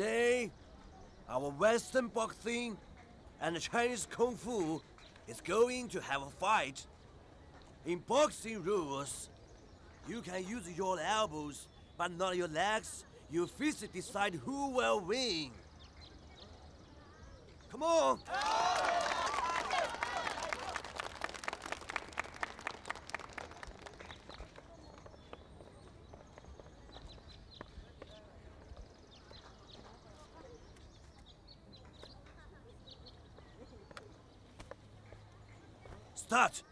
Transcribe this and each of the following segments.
Today, our Western boxing and Chinese Kung Fu is going to have a fight. In boxing rules, you can use your elbows, but not your legs. You physically decide who will win. Come on! Üstad!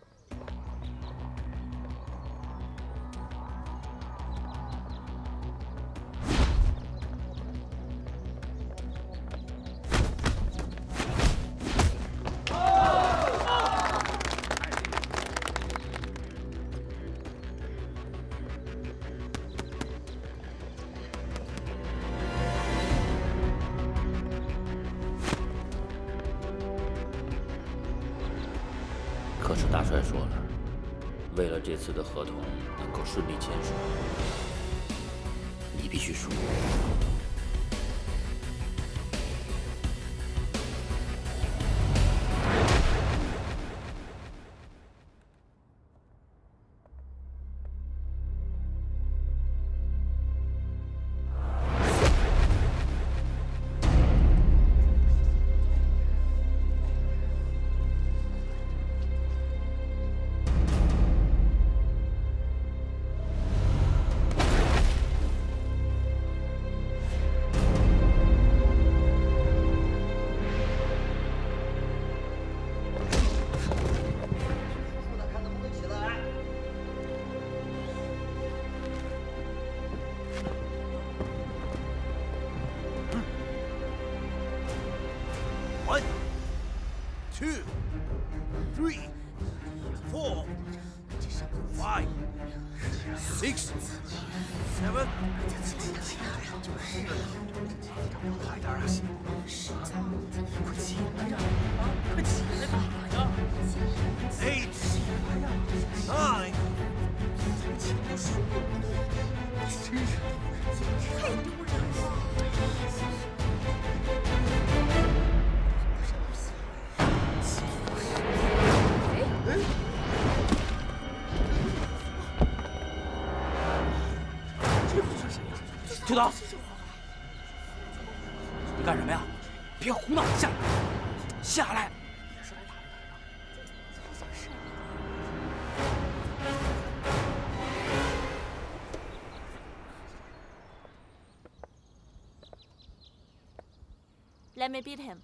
Beat him.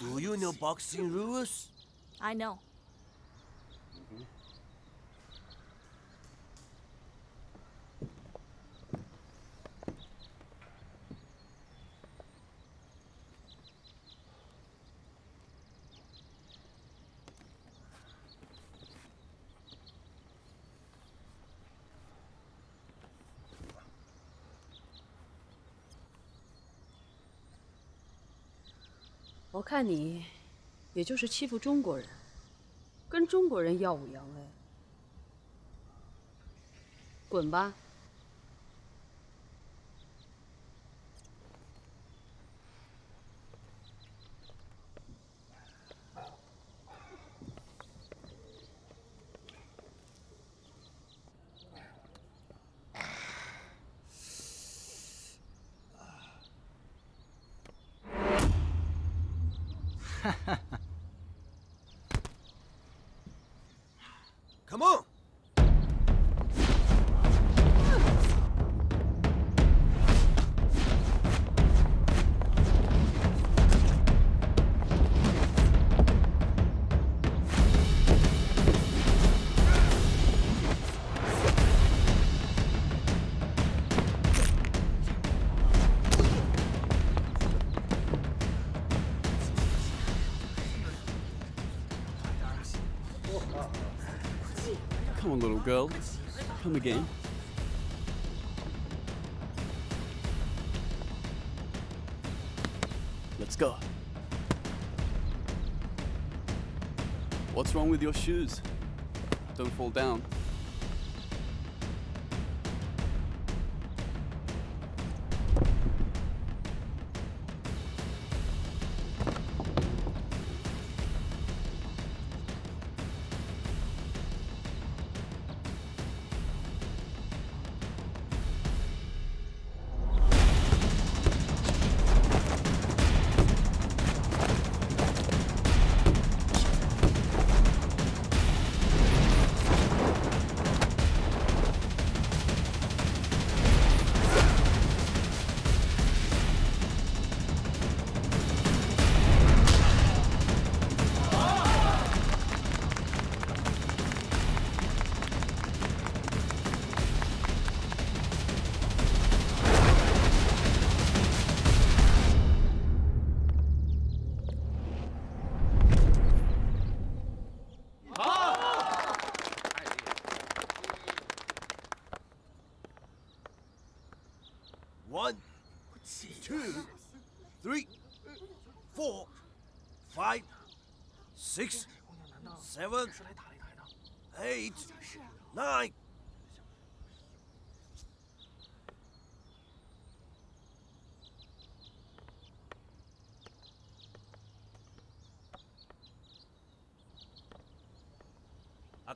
Do you know boxing rules? I know. “我看你，也就是欺负中国人，跟中国人耀武扬威，滚吧！” Come on, little girl. Come again. Let's go. What's wrong with your shoes? Don't fall down.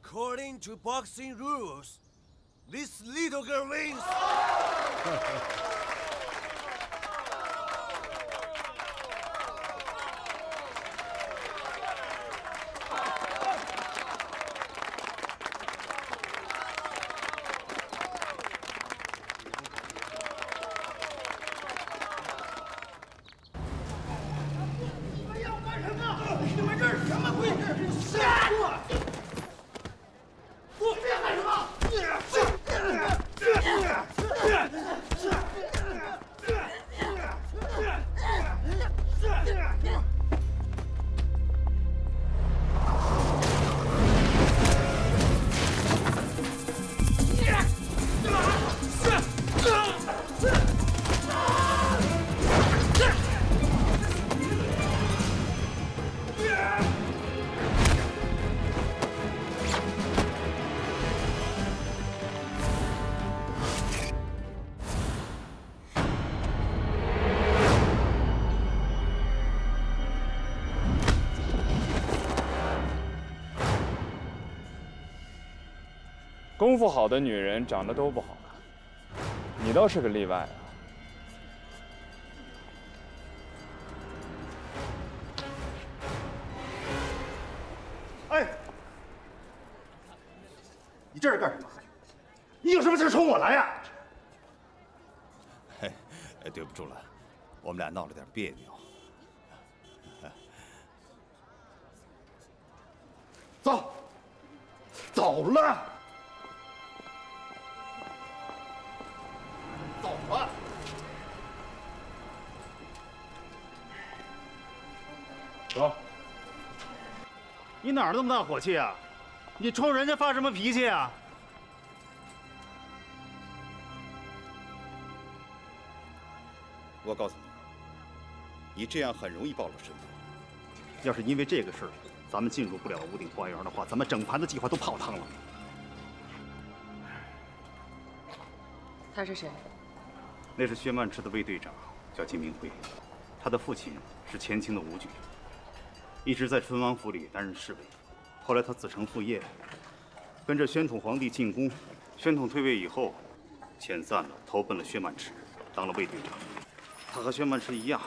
According to boxing rules, this little girl wins. “功夫好的女人长得都不好看，你倒是个例外啊！”哎，你这是干什么？你有什么事冲我来呀？嘿，哎，对不住了，我们俩闹了点别扭。哪儿那么大火气啊？你冲人家发什么脾气啊？我告诉你，你这样很容易暴露身份。要是因为这个事儿，咱们进入不了屋顶花园的话，咱们整盘的计划都泡汤了。他是谁？那是薛曼池的卫队长，叫金明辉。他的父亲是前清的武举，一直在淳王府里担任侍卫。后来他子承父业，跟着宣统皇帝进宫。宣统退位以后，遣散了，投奔了薛曼池，当了卫队长。他和薛曼池一样，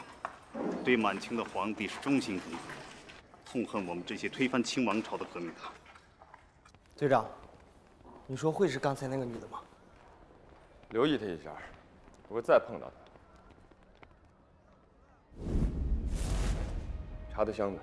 对满清的皇帝是忠心耿耿，痛恨我们这些推翻清王朝的革命党。队长，你说会是刚才那个女的吗？留意她一下，如果再碰到她，查她箱子。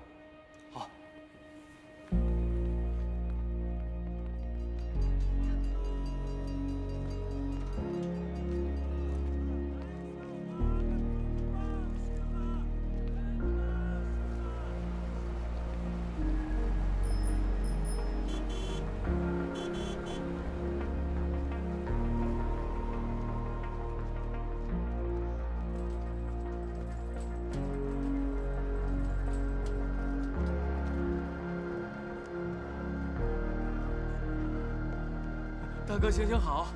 大哥，行行好，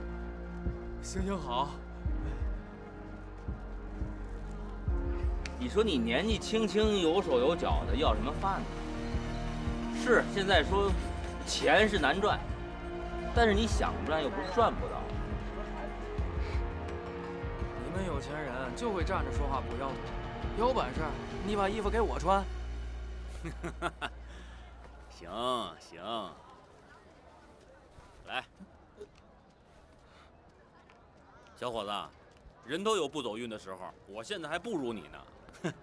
行行好。你说你年纪轻轻有手有脚的，要什么饭呢？是现在说钱是难赚，但是你想赚又不是赚不到。你们有钱人就会站着说话不腰疼，有本事你把衣服给我穿。行行，来，小伙子，人都有不走运的时候，我现在还不如你呢。哼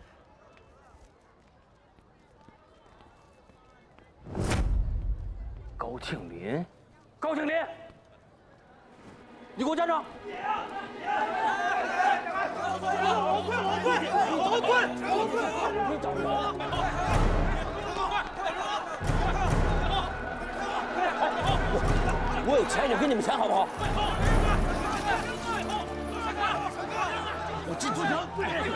高庆林，高庆林，你给我站住！我跪，我跪，我跪！你找人！我有钱，我给你们钱，好不好？我进去城。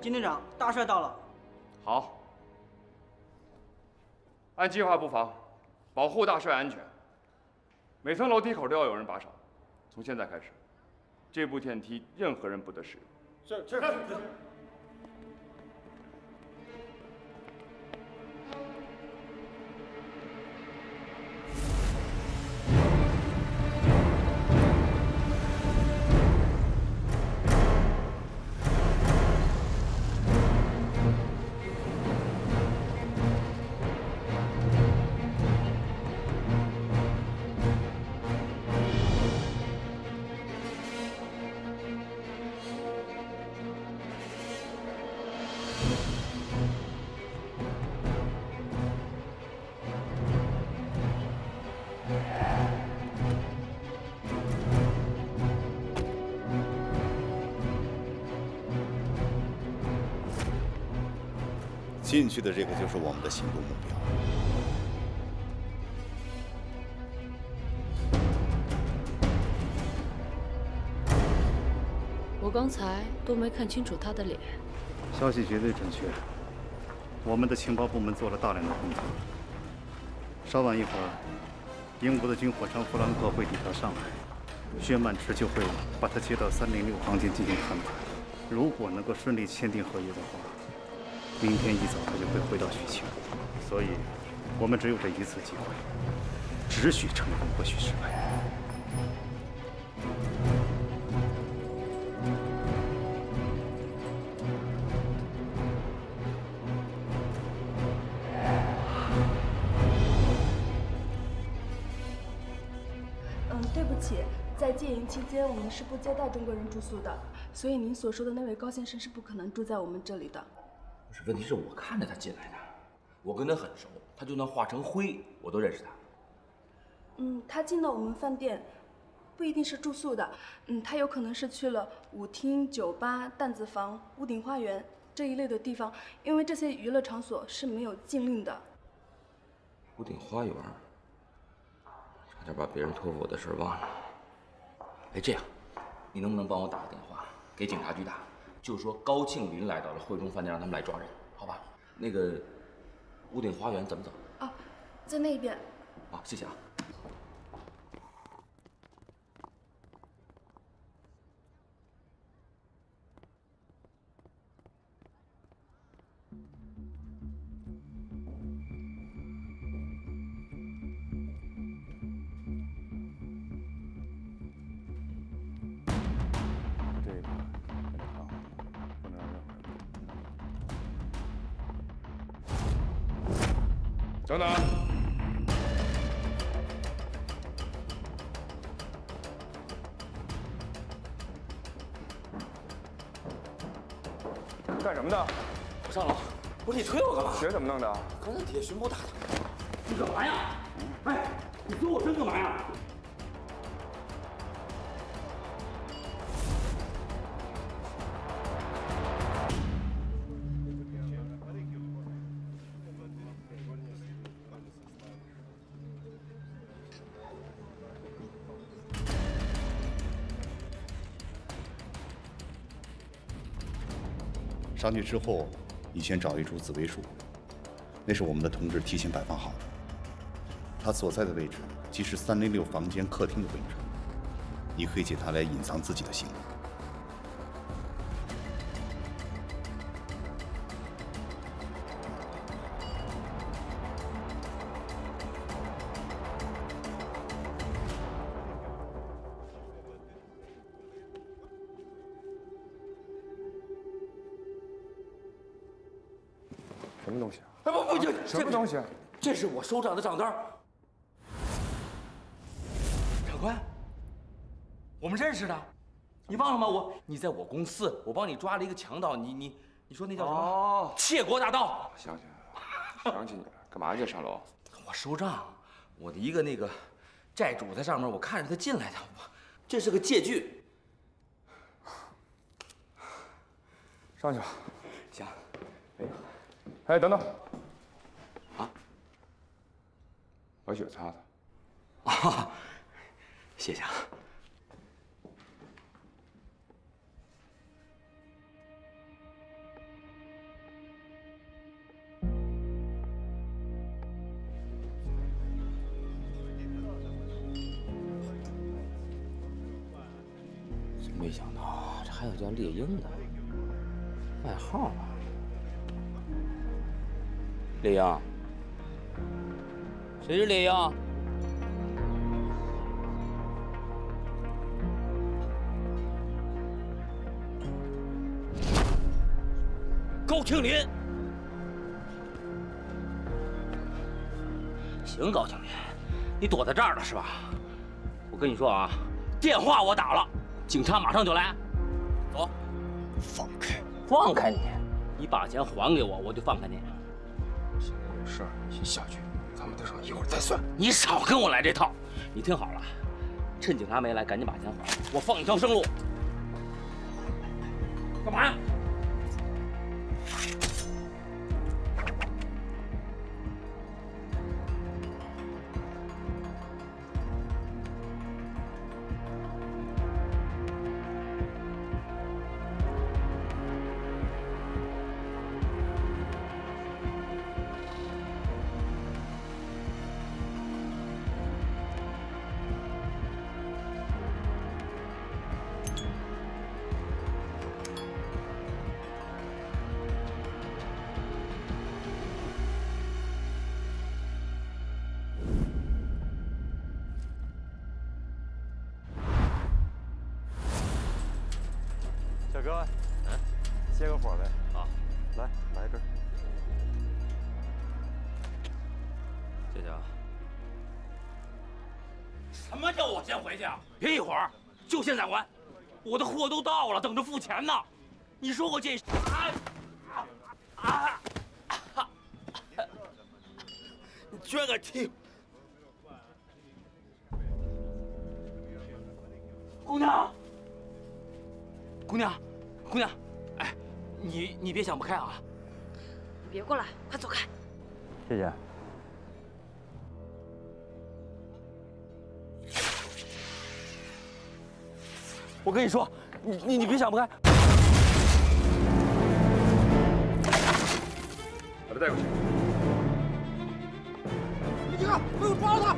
金队长，大帅到了。好，按计划布防，保护大帅安全。每层楼梯口都要有人把守。从现在开始，这部电梯任何人不得使用。是是。进去的这个就是我们的行动目标。我刚才都没看清楚他的脸。消息绝对准确，我们的情报部门做了大量的工作。稍晚一会儿，英国的军火商弗兰克会抵达上海，薛曼池就会把他接到三零六房间进行谈判。如果能够顺利签订合约的话，明天一早他就会回到许清，所以，我们只有这一次机会，只许成功，不许失败。嗯，对不起，在戒严期间，我们是不接待中国人住宿的，所以您所说的那位高先生是不可能住在我们这里的。问题是我看着他进来的，我跟他很熟，他就算化成灰，我都认识他。嗯，他进到我们饭店，不一定是住宿的，嗯，他有可能是去了舞厅、酒吧、弹子房、屋顶花园这一类的地方，因为这些娱乐场所是没有禁令的。屋顶花园，差点把别人托付我的事忘了。哎，这样，你能不能帮我打个电话给警察局打？就说高庆林来到了汇中饭店，让他们来抓人，好吧？那个屋顶花园怎么走？啊，在那边。啊，谢谢啊。样的？刚才铁巡捕打的。你干嘛呀？哎，你搜我身干嘛呀？上去之后，你先找一株紫薇树，那是我们的同志提前摆放好的。他所在的位置即是三零六房间客厅的位置，你可以借他来隐藏自己的行踪。收账的账单。长官，我们认识的，你忘了吗？我你在我公司，我帮你抓了一个强盗，你你你说那叫什么？哦，窃国大盗。想起来了，想起你了，干嘛去上楼？我收账，我的一个那个债主在上面，我看着他进来的，我这是个借据。上去吧。行。哎，哎，等等。啊？把血擦擦。啊，谢谢啊。真没想到，这还有叫猎鹰的，外号啊。猎鹰，谁是猎鹰？高庆林。行，高庆林，你躲在这儿了是吧？我跟你说啊，电话我打了，警察马上就来。走，放开，放开你！你把钱还给我，我就放开你。现在有事儿，先下去，咱们等上一会儿再算。你少跟我来这套！你听好了，趁警察没来，赶紧把钱还了，我放你条生路。干嘛呀？我的货都到了，等着付钱呢。你说我这……啊啊！你居然敢踢！姑娘，姑娘，姑娘，哎，你你别想不开啊！你别过来，快走开！谢谢。我跟你说，你你你别想不开。把他带过去。你几个，给我抓住他！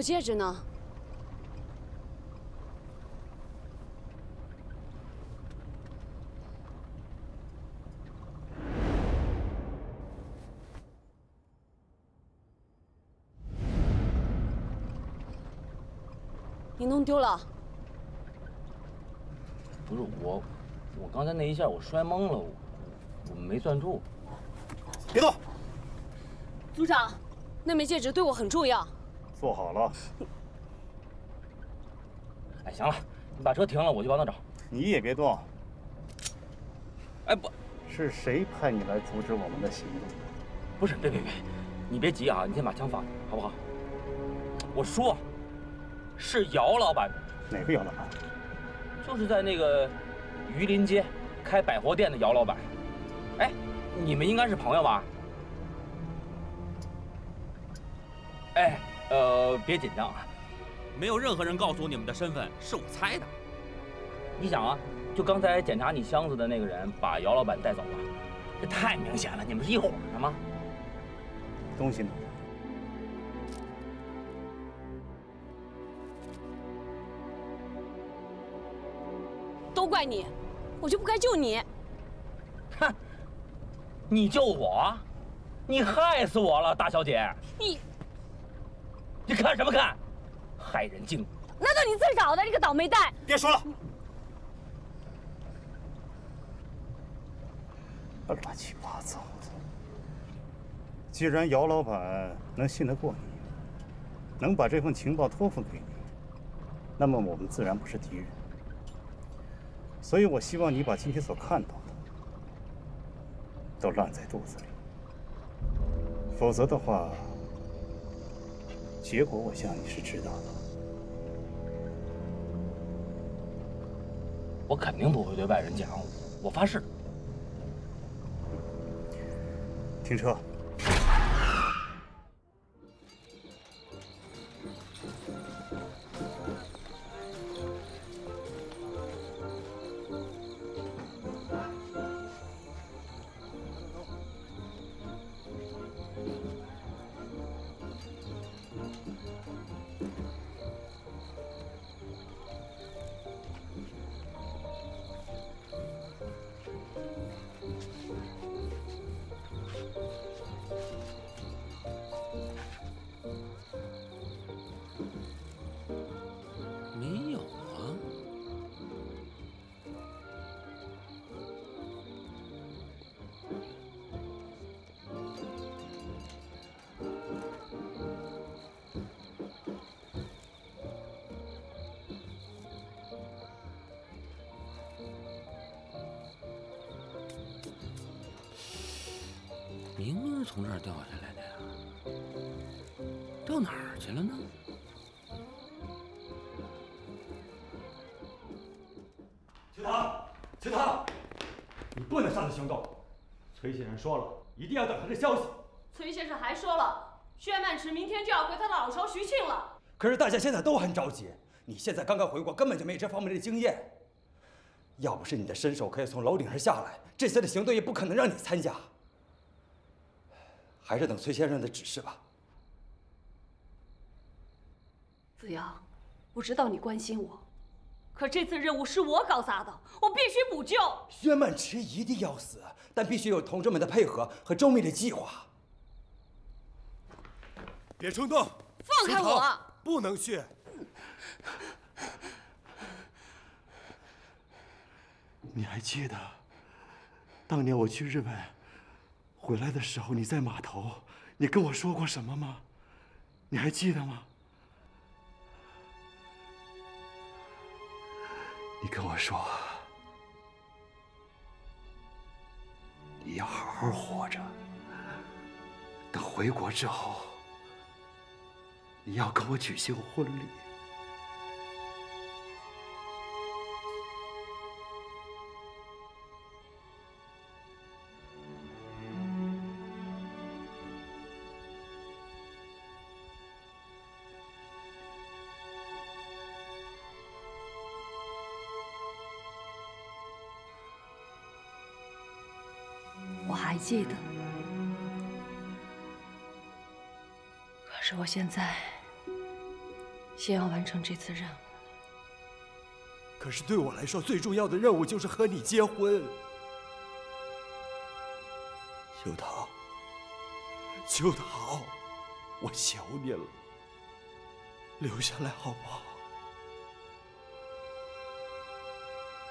我戒指呢？你弄丢了？不是我，我刚才那一下我摔懵了，我我没算住。别动！组长，那枚戒指对我很重要。坐好了。哎，行了，你把车停了，我去帮他找。你也别动。哎，不是谁派你来阻止我们的行动？不是，别别别，你别急啊，你先把枪放下，好不好？我说，是姚老板。哪个姚老板？就是在那个榆林街开百货店的姚老板。哎，你们应该是朋友吧？哎，呃，别紧张啊，没有任何人告诉我你们的身份，是我猜的。你想啊，就刚才检查你箱子的那个人把姚老板带走了，这太明显了，你们是一伙的吗？东西呢？都怪你，我就不该救你。哼，你救我？你害死我了，大小姐！你，你看什么看？害人精！那都你自找的，这个倒霉蛋！别说了，乱七八糟的。既然姚老板能信得过你，能把这份情报托付给你，那么我们自然不是敌人。所以我希望你把今天所看到的都烂在肚子里，否则的话，结果我想你是知道的。我肯定不会对外人讲，我发誓。停车。不能擅自行动。崔先生说了，一定要等他的消息。崔先生还说了，薛曼池明天就要回他的老巢徐庆了。可是大家现在都很着急，你现在刚刚回国，根本就没这方面的经验。要不是你的身手可以从楼顶上下来，这次的行动也不可能让你参加。还是等崔先生的指示吧。子阳，我知道你关心我，可这次任务是我搞砸的，我必须补救。薛曼池一定要死，但必须有同志们的配合和周密的计划。别冲动，放开我！不能去。你还记得当年我去日本回来的时候，你在码头，你跟我说过什么吗？你还记得吗？你跟我说，你要好好活着，等回国之后，你要跟我举行婚礼。记得，可是我现在先要完成这次任务。可是对我来说，最重要的任务就是和你结婚。秋桃，秋桃，我求你了，留下来好不好？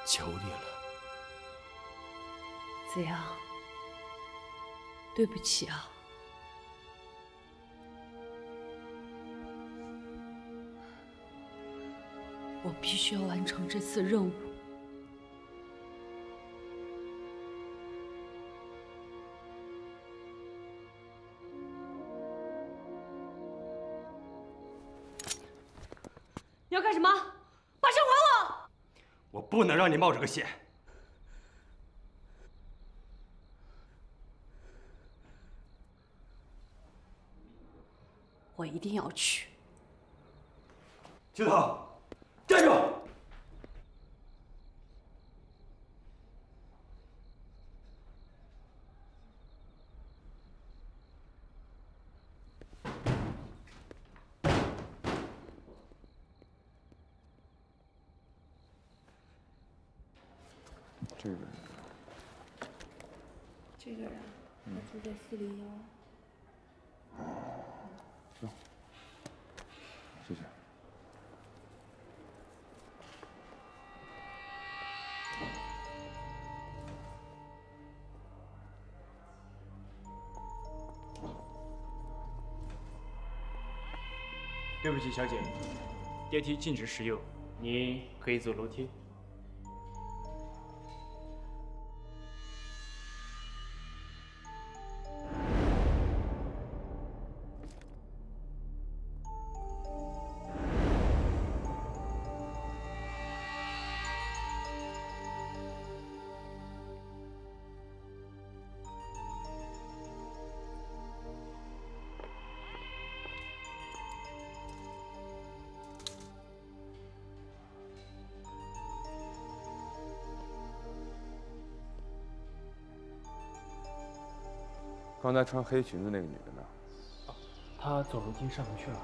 求你了。子阳，对不起啊。我必须要完成这次任务。你要干什么？把枪还我！我不能让你冒这个险。一定要去。秋桃，站住！这个人，这个人，他住在四零幺。对不起，小姐，电梯禁止使用，您可以走楼梯。刚才穿黑裙子那个女的呢？她走楼梯上不去了。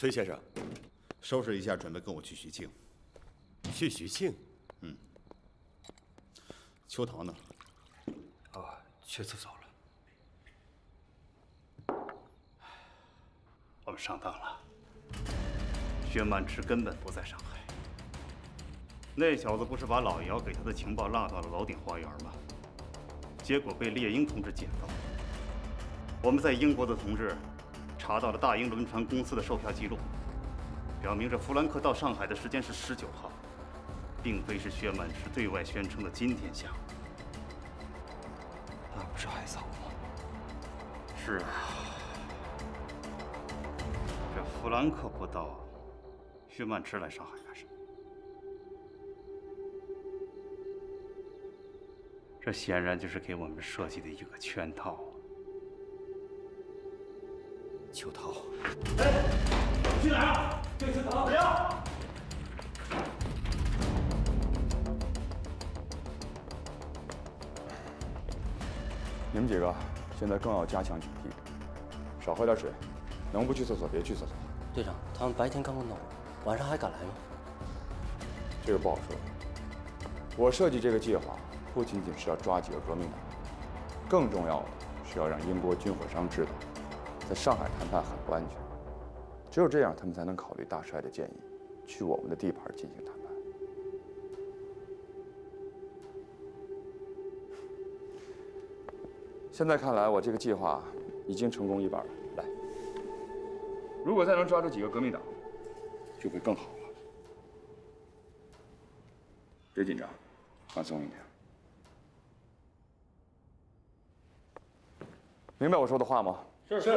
崔先生，收拾一下，准备跟我去徐庆。去徐庆？嗯。秋桃呢？哦，去厕所了。我们上当了。薛曼池根本不在上海。那小子不是把老姚给他的情报落到了楼顶花园吗？结果被猎鹰同志捡到。我们在英国的同志查到了大英轮船公司的售票记录，表明这弗兰克到上海的时间是十九号，并非是薛曼池对外宣称的今天下午。那不是还早吗？是啊，这弗兰克不到，薛曼池来上海干什么？这显然就是给我们设计的一个圈套。现在更要加强警惕，少喝点水，能不去厕所别去厕所。队长，他们白天刚刚到，晚上还敢来吗？这个不好说。我设计这个计划，不仅仅是要抓几个革命党，更重要的是要让英国军火商知道，在上海谈判很不安全。只有这样，他们才能考虑大帅的建议，去我们的地盘进行谈判。现在看来，我这个计划已经成功一半了。来，如果再能抓住几个革命党，就会更好了。别紧张，放松一点。明白我说的话吗？是是。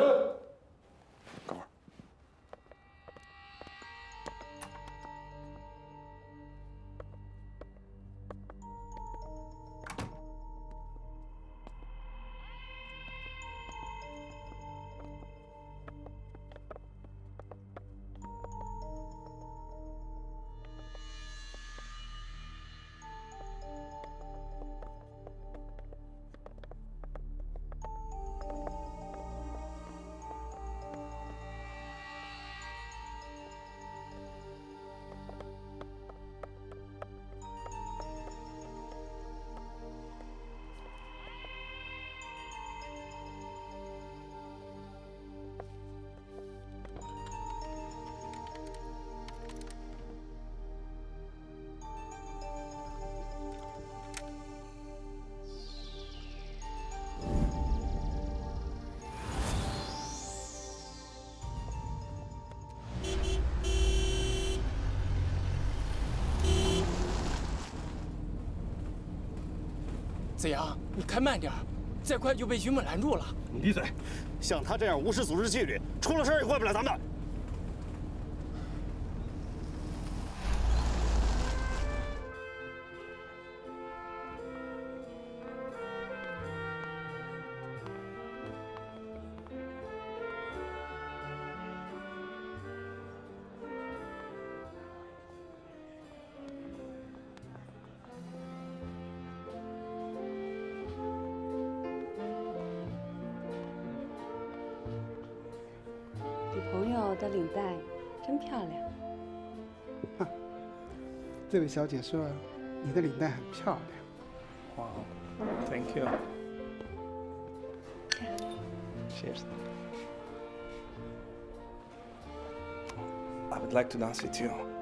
子阳，你开慢点再快就被徐猛拦住了。你闭嘴！像他这样无视组织纪律，出了事也怪不了咱们。这位小姐说，你的领带很漂亮。哇，Thank you。Cheers。I would like to dance with you.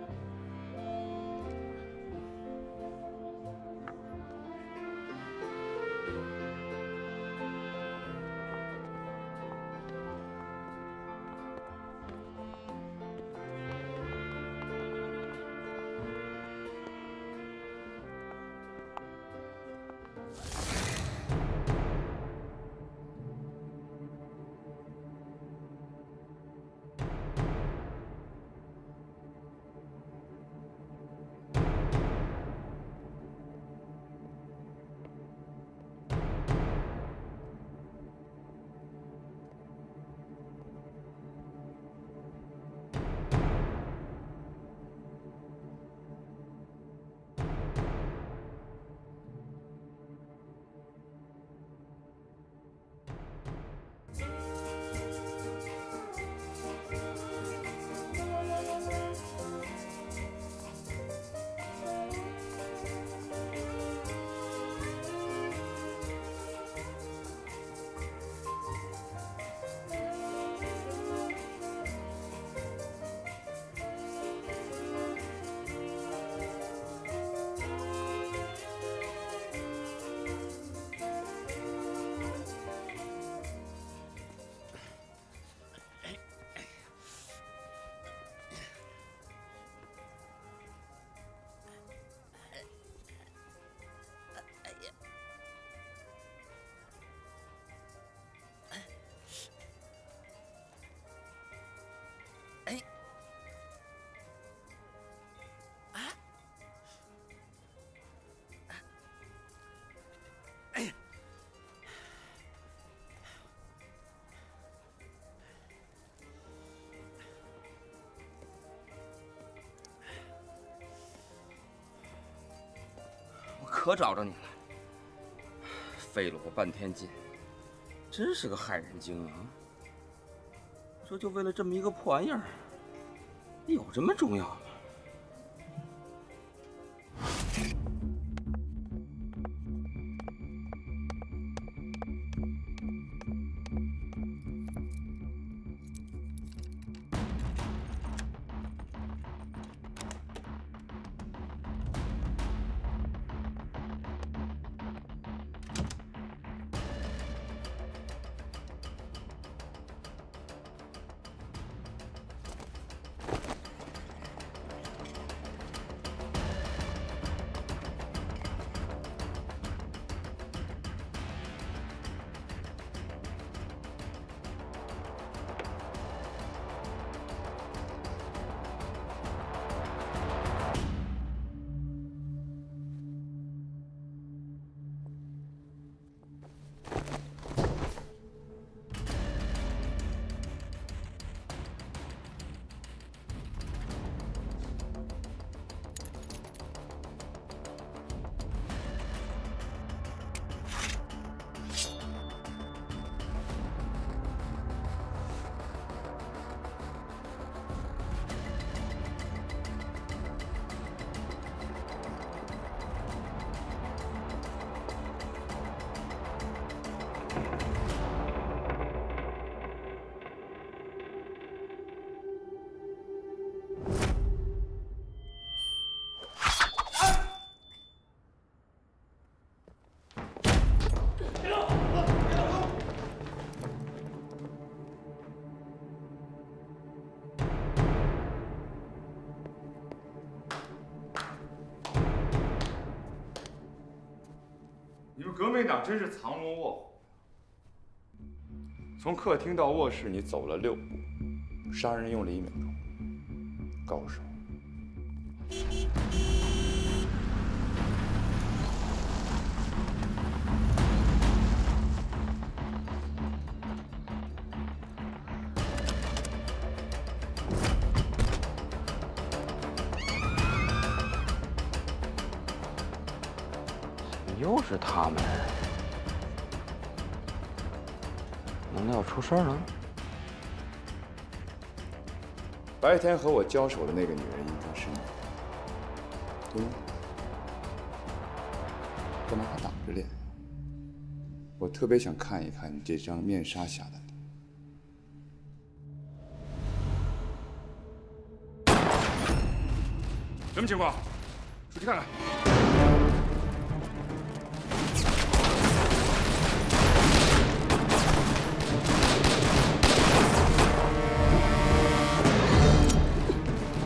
可找着你了，费了我半天劲，真是个害人精啊！说就为了这么一个破玩意儿，有这么重要革命党真是藏龙卧虎。从客厅到卧室，你走了六步，杀人用了一秒钟，高手。难道要出事儿了？白天和我交手的那个女人应该是你，对吗？干嘛还挡着脸？我特别想看一看你这张面纱下的你。什么情况？出去看看。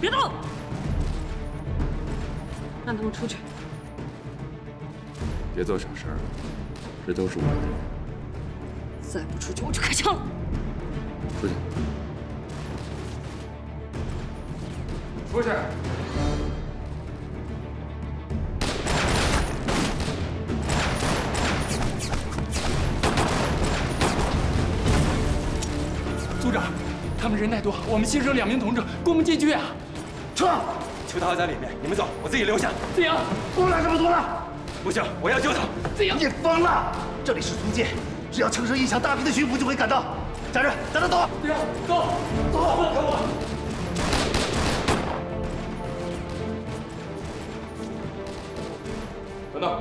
别动！让他们出去。别做傻事儿，这都是我的人。再不出去，我就开枪了。出去。出去。组长，他们人太多，我们牺牲两名同志，攻不进去啊！撤！邱涛在里面，你们走，我自己留下。子阳，多来这么多了，不行，我要救他。子阳，你疯了！这里是租界，只要枪声一响，大批的巡捕就会赶到。站着，站着走。子阳，走，走，跟我。等等，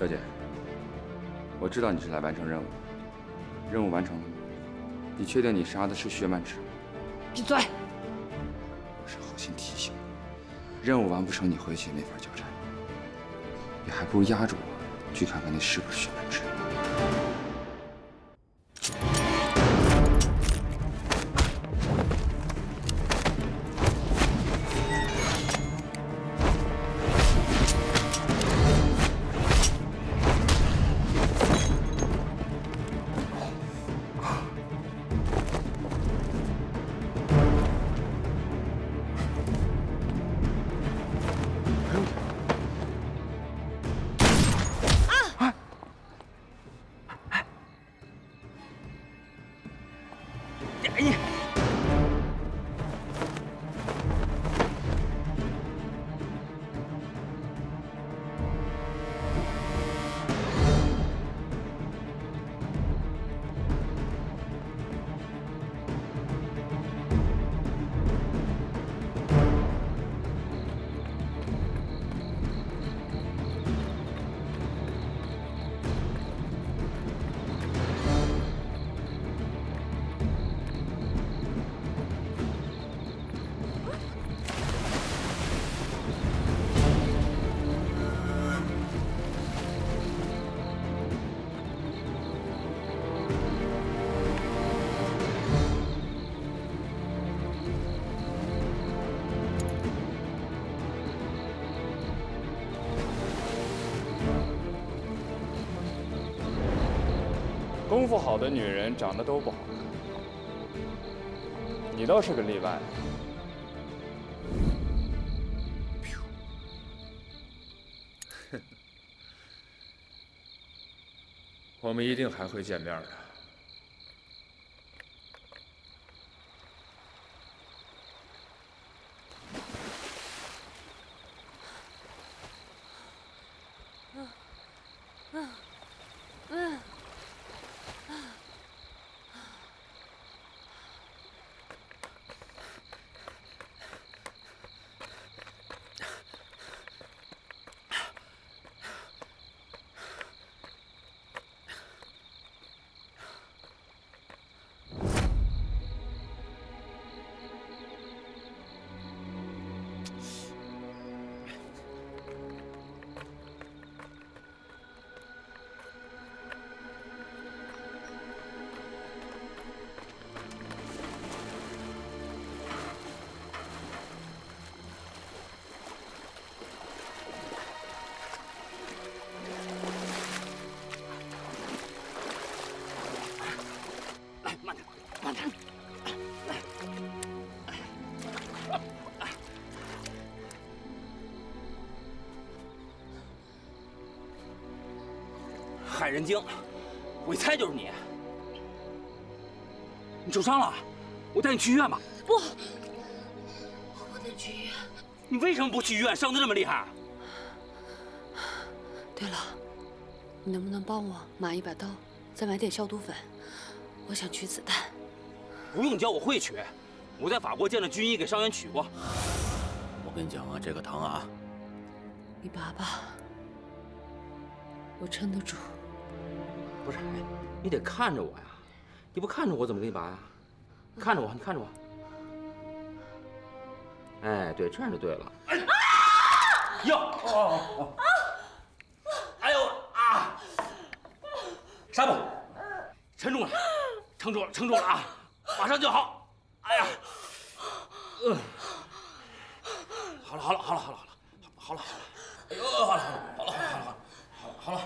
小姐，我知道你是来完成任务的，任务完成了吗？你确定你杀的是薛曼芝？闭嘴！任务完不成，你回去也没法交差。你还不如压住我，去看看那是不是功夫好的女人长得都不好看，你倒是个例外。我们一定还会见面的。害人精，我一猜就是你。你受伤了，我带你去医院吧。不，我不能去医院。你为什么不去医院？伤得这么厉害。对了，你能不能帮我买一把刀，再买点消毒粉？我想取子弹。不用教，我会取。我在法国见了军医，给伤员取过。我跟你讲啊，这个疼啊。你拔吧，我撑得住。不是，你得看着我呀！你不看着我怎么给你拔呀？看着我，你看着我。哎，对，这样就对了。哎哟！哎呦啊！纱布，撑住了，撑住了，撑住了啊！马上就好。哎呀，呃，好了好了好了好了好了好了好了，哎呦，好了好了好了好了好了好了好了。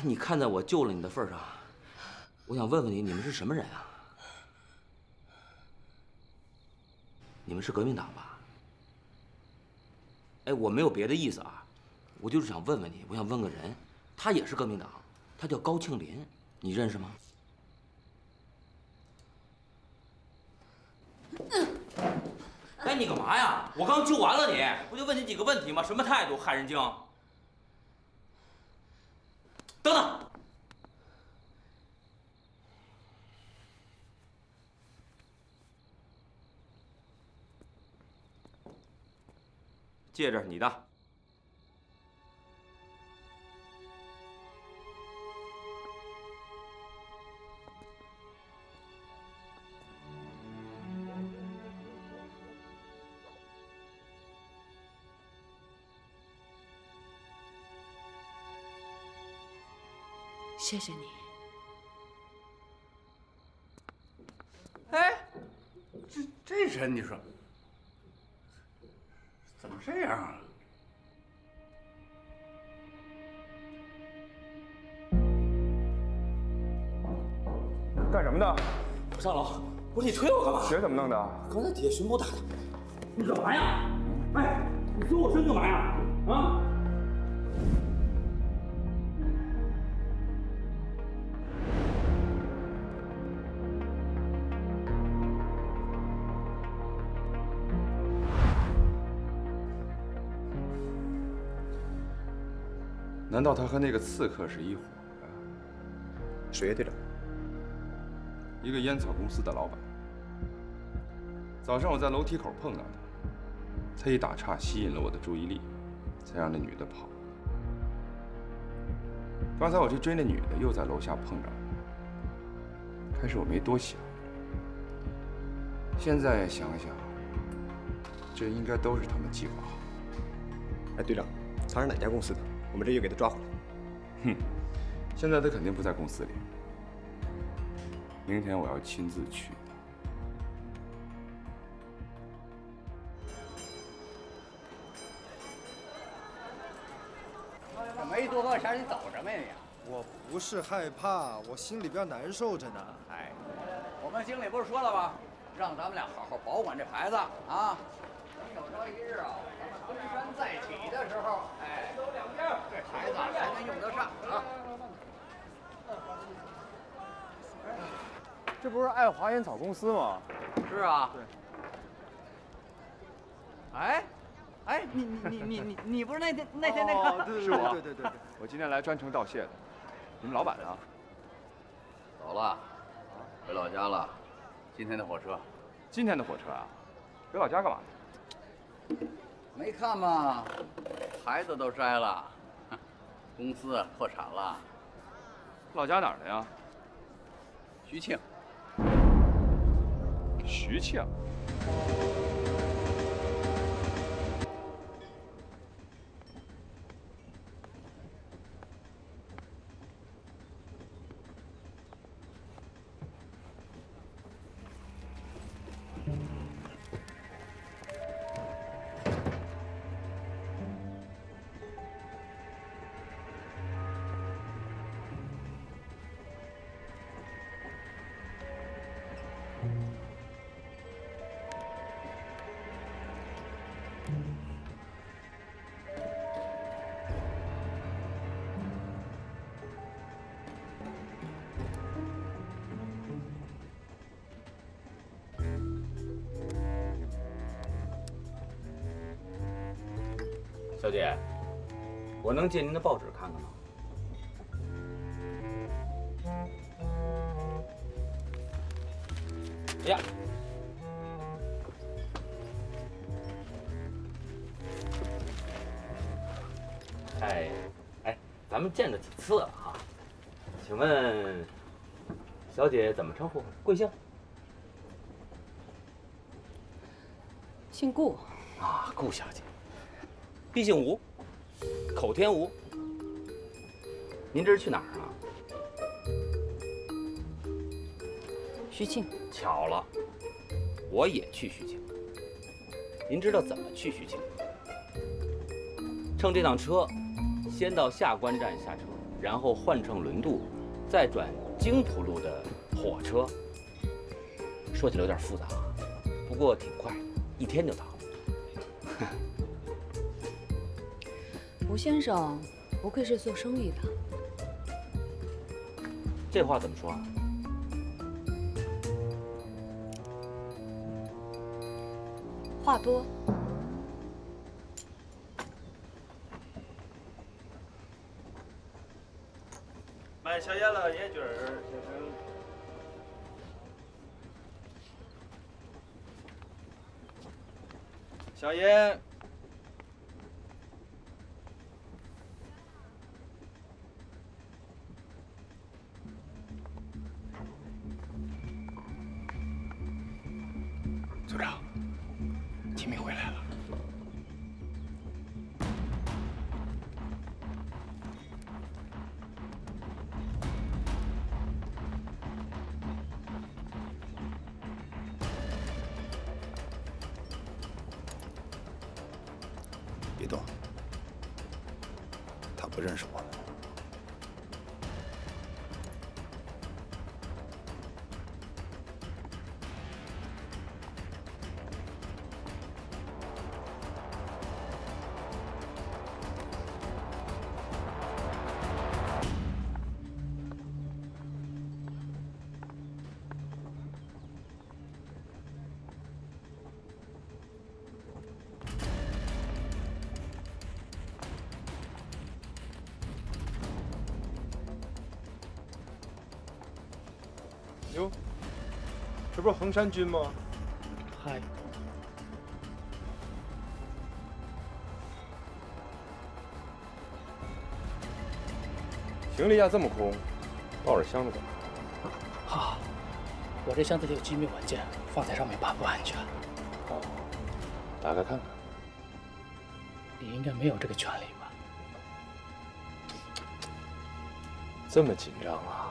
哎，你看在我救了你的份上，我想问问你，你们是什么人啊？你们是革命党吧？哎，我没有别的意思啊，我就是想问问你，我想问个人，他也是革命党，他叫高庆林，你认识吗？哎，你干嘛呀？我刚救完了你，不就问你几个问题吗？什么态度，害人精！等等，戒指你的。谢谢你。哎，这这人你说怎么这样啊？干什么的？我上楼。不是你推我干嘛？鞋怎么弄的？刚才底下巡捕打的。你干嘛呀？哎，你搜我身干嘛呀？啊？难道他和那个刺客是一伙的？水月队长，一个烟草公司的老板。早上我在楼梯口碰到他，他一打岔吸引了我的注意力，才让那女的跑。刚才我去追那女的，又在楼下碰着了。开始我没多想，现在想想，这应该都是他们计划好。哎，队长，他是哪家公司的？我们这就给他抓回来。哼，现在他肯定不在公司里。明天我要亲自去。没多少钱，你走什么呀你？我不是害怕，我心里边难受着呢。哎，我们经理不是说了吗？让咱们俩好好保管这牌子啊！等有朝一日啊，我们昆山再起的时候，哎。这牌子才能用得上啊！这不是爱华烟草公司吗？是啊。对。哎，哎，你你你你你你不是那天那天那个？是我。对对对对。我今天来专程道谢的。你们老板呢？走了，回老家了。今天的火车。今天的火车啊？回老家干嘛？没看吗？牌子都摘了，公司破产了。老家哪儿的呀？徐庆。徐庆。小姐，我能借您的报纸看看吗？小姐怎么称呼？贵姓？姓顾。啊，顾小姐。毕姓吴，口天吴。您这是去哪儿啊？徐庆。巧了，我也去徐庆。您知道怎么去徐庆吗？乘这趟车，先到下关站下车，然后换乘轮渡，再转京浦路的火车。说起来有点复杂，不过挺快，一天就到。吴先生，不愧是做生意的。这话怎么说啊？话多。买小烟了，烟卷儿，先生。小爷。这不是衡山君吗？嗨，行李架这么空，抱着箱子干嘛？好，我这箱子里有机密文件，放在上面怕不安全。哦，打开看看。你应该没有这个权利吧？这么紧张啊？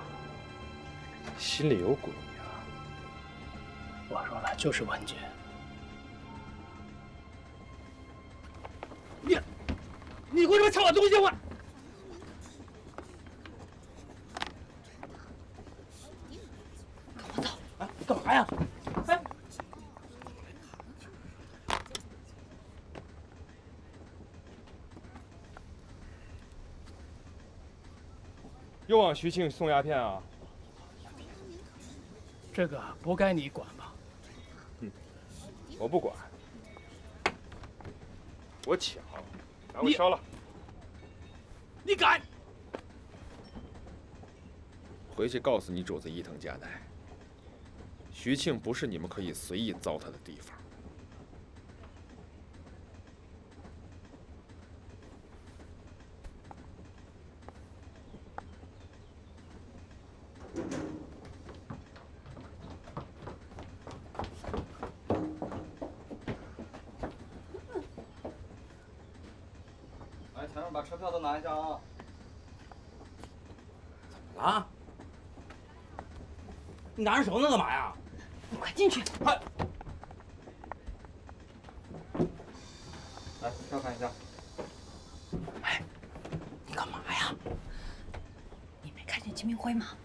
心里有鬼呀！我说了就是文杰。你你为什么抢我东西？我。干？哎，干嘛呀？哎。又往徐庆送鸦片啊。这个不该你管吧？我不管，我抢，把我你烧了。你敢！回去告诉你主子伊藤家奈，徐庆不是你们可以随意糟蹋的地方。来，前面把车票都拿一下啊！啊？你拿着绳子干嘛呀？你快进去！快来，票看一下。哎你干嘛呀？你没看见金明辉吗？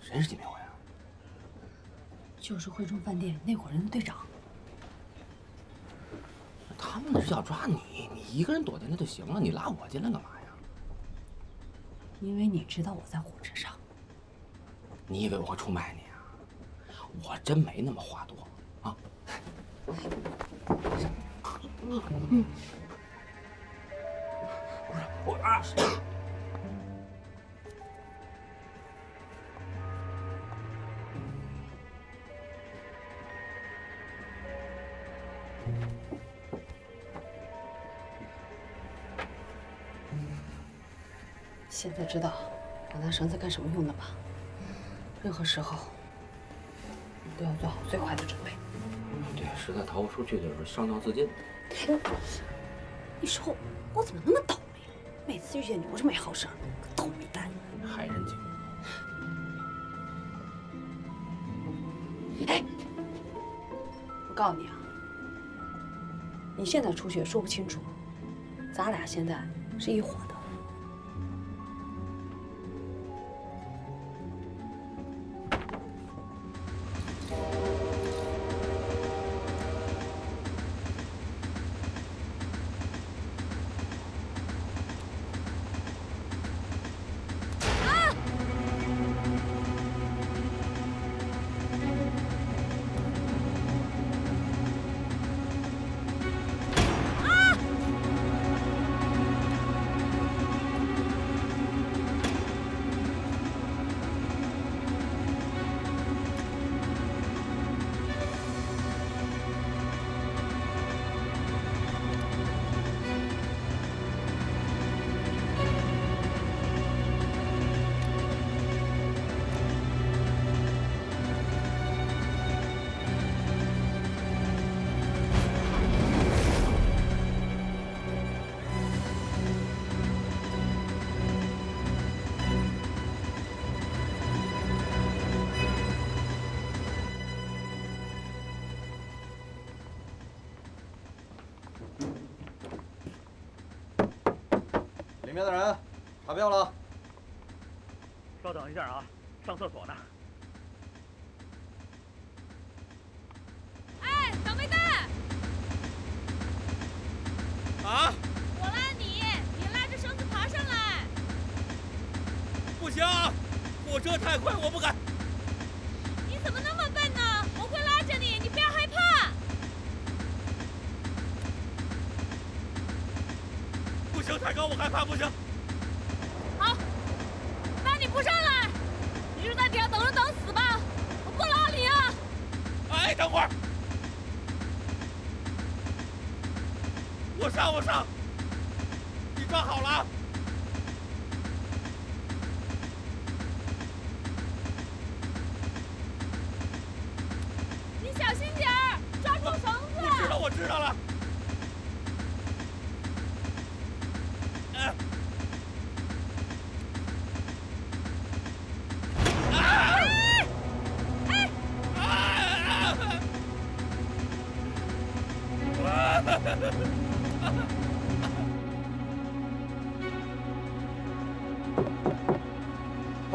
谁是金明辉啊？就是汇中饭店那伙人的队长。他们那是要抓你，你一个人躲进来就行了，你拉我进来干嘛呀？因为你知道我在火车上。你以为我会出卖你真没那么话多啊！嗯，我啊！现在知道我拿绳子干什么用的吧？任何时候你都要做好最坏的准备。对，实在逃不出去的时候，上吊自尽。你说我怎么那么倒霉？每次遇见你，我是没好事儿，倒霉蛋。害人精。哎，我告诉你啊，你现在出去也说不清楚，咱俩现在是一伙的。打票了。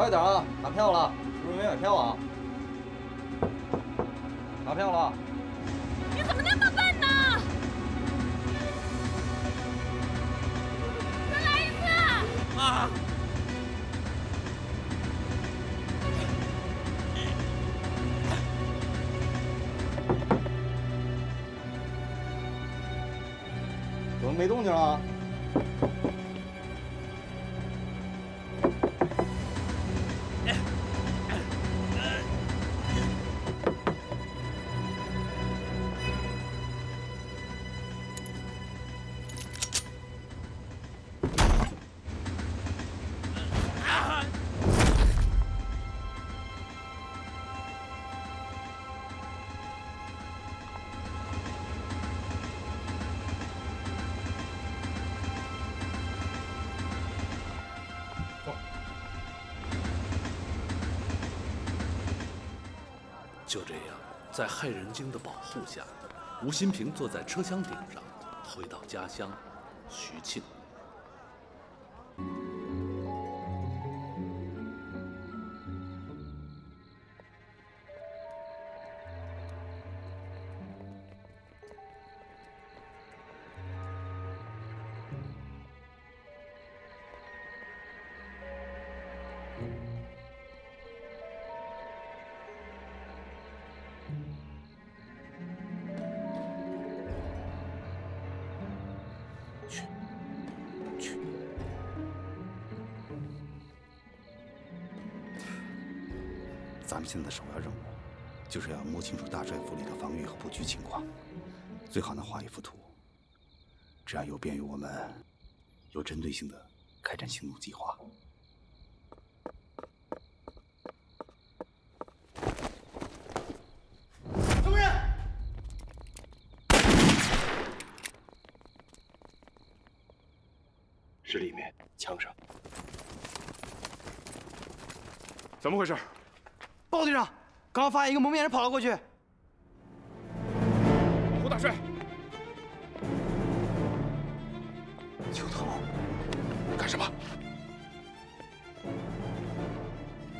快点啊！打票了，是不是没买票啊？在害人精的保护下，吴新平坐在车厢顶上，回到家乡徐庆。现在的首要任务，就是要摸清楚大帅府里的防御和布局情况，最好能画一幅图，这样有便于我们有针对性的开展行动计划。什么人？是里面墙上。怎么回事？鲍队长，刚刚发现一个蒙面人跑了过去。胡大帅，秋头，干什么？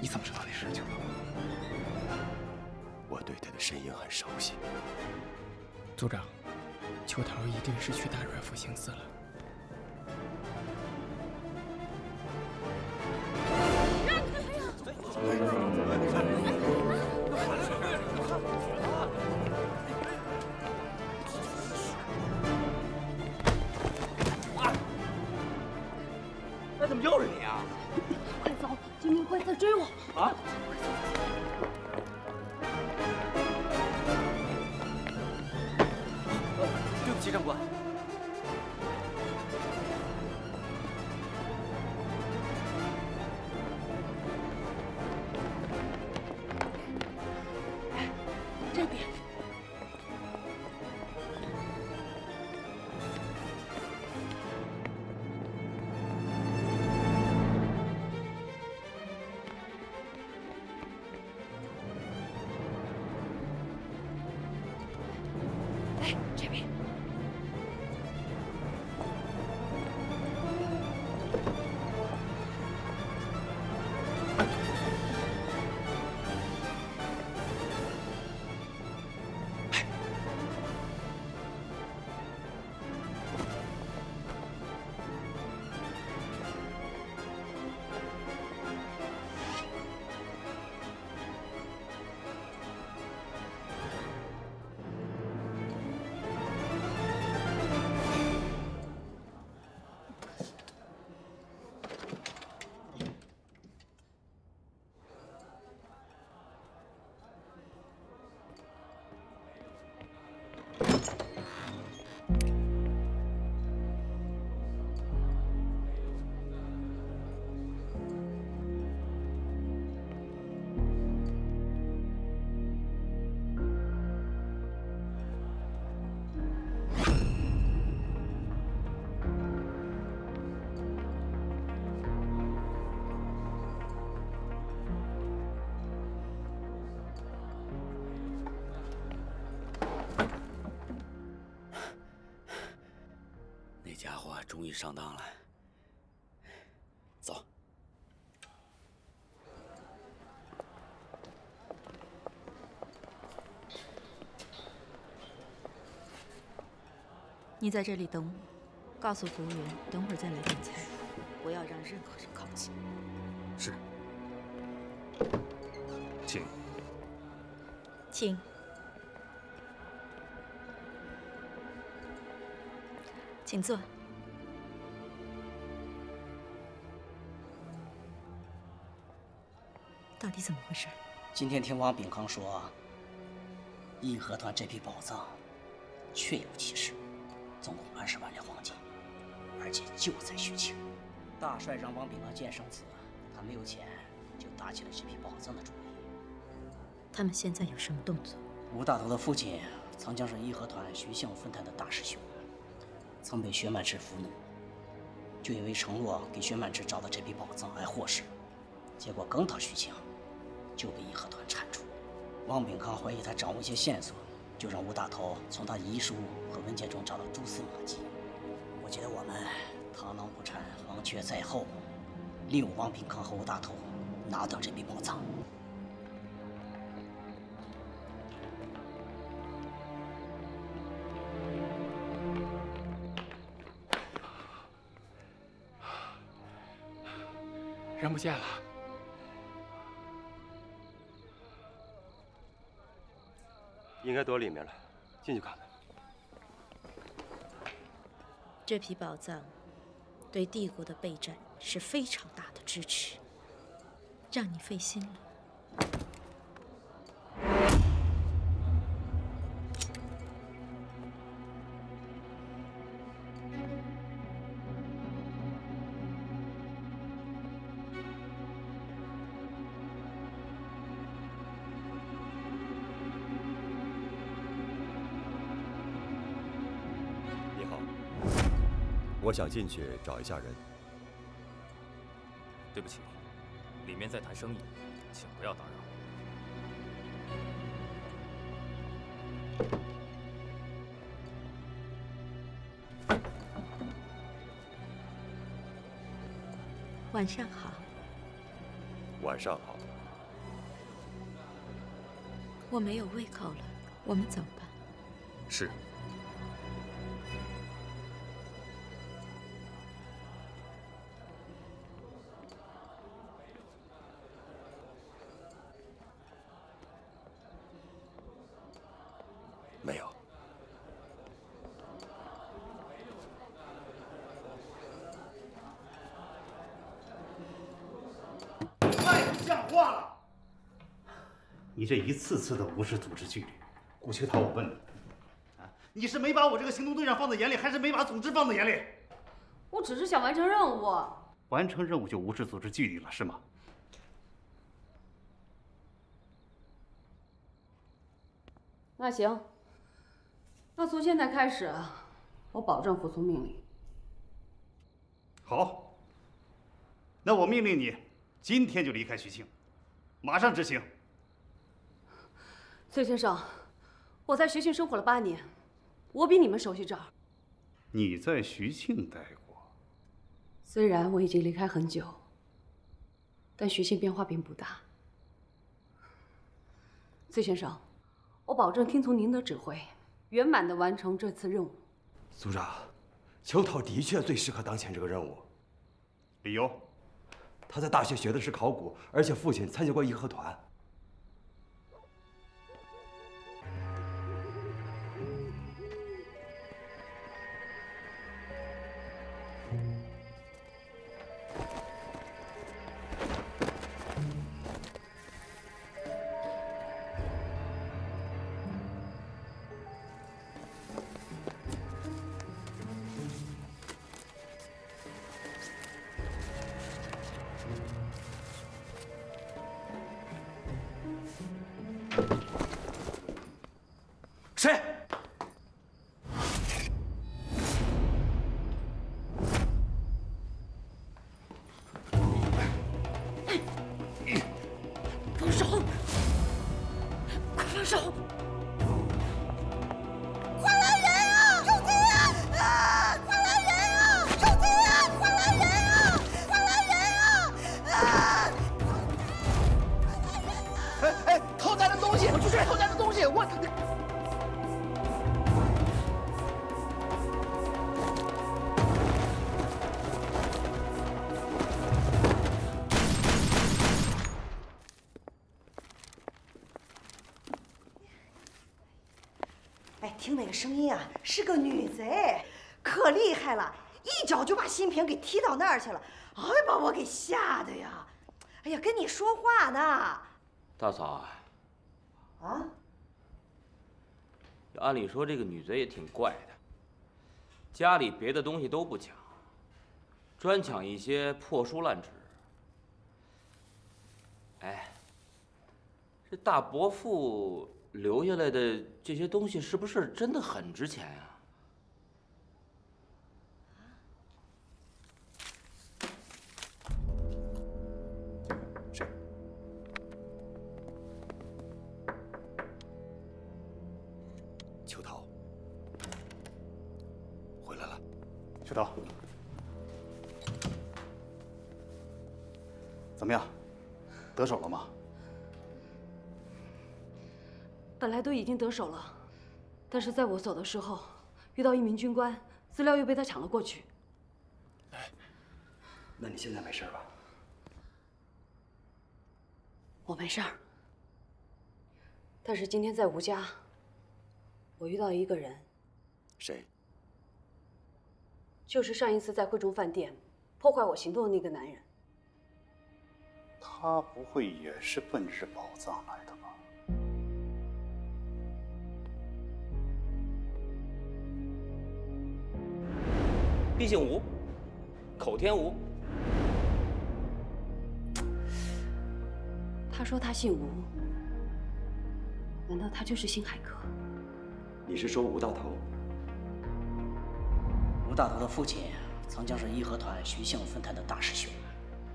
你怎么知道那是秋头？我对他的身影很熟悉。组长，秋桃一定是去大帅府行刺了。终于上当了。走。你在这里等我，告诉服务员等会儿再来点菜，不要让任何人靠近。是。请。请。请坐。底怎么回事？今天听王炳康说，义和团这批宝藏确有其事，总共二十万两黄金，而且就在徐庆。大帅让王炳康见生子，他没有钱，就打起了这批宝藏的主意。他们现在有什么动作？吴大头的父亲曾经是义和团徐庆分坛的大师兄，曾被薛满之俘虏，就因为承诺给薛满之找到这批宝藏而获释，结果刚到徐庆，就被义和团铲除。王炳康怀疑他掌握一些线索，就让吴大头从他遗书和文件中找到蛛丝马迹。我觉得我们螳螂捕蝉，黄雀在后，利用王炳康和吴大头拿到这笔宝藏。人不见了。该躲里面了，进去看看。这批宝藏对帝国的备战是非常大的支持，让你费心了。我想进去找一下人。对不起，里面在谈生意，请不要打扰。晚上好，晚上好。我没有胃口了，我们走吧。是。你这一次次的无视组织纪律，顾秋桃，我问你，啊，你是没把我这个行动队长放在眼里，还是没把组织放在眼里？我只是想完成任务。完成任务就无视组织纪律了，是吗？那行，那从现在开始，我保证服从命令。好，那我命令你今天就离开徐庆，马上执行。崔先生，我在徐庆生活了八年，我比你们熟悉这儿。你在徐庆待过，虽然我已经离开很久，但徐庆变化并不大。崔先生，我保证听从您的指挥，圆满的完成这次任务。组长，邱涛的确最适合当前这个任务。理由？他在大学学的是考古，而且父亲参加过义和团。那个声音啊，是个女贼，可厉害了，一脚就把新平给踢到那儿去了。哎，把我给吓的呀！哎呀，跟你说话呢。大嫂啊，啊？按理说这个女贼也挺怪的，家里别的东西都不抢，专抢一些破书烂纸。哎，这大伯父留下来的这些东西是不是真的很值钱呀？秋桃，回来了。秋桃，怎么样？得手了吗？本来都已经得手了，但是在我走的时候，遇到一名军官，资料又被他抢了过去。那你现在没事吧？我没事儿，但是今天在吴家，我遇到一个人，谁？就是上一次在汇中饭店破坏我行动的那个男人。他不会也是奔着宝藏来的毕竟吴，口天吴。他说他姓吴，难道他就是辛海科？你是说吴大头？吴大头的父亲曾经是义和团徐姓分坛的大师兄，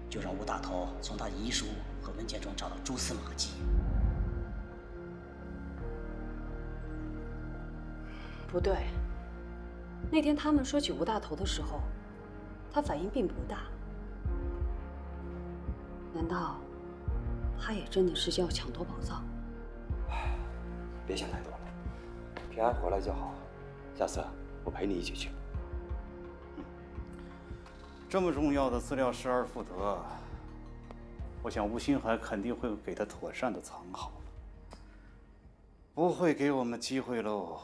就让吴大头从他遗书和文件中找到蛛丝马迹。不对，那天他们说起吴大头的时候，他反应并不大。难道他也真的是要抢夺宝藏？别想太多了，平安回来就好。下次我陪你一起去。这么重要的资料失而复得，我想吴新海肯定会给他妥善的藏好，不会给我们机会喽。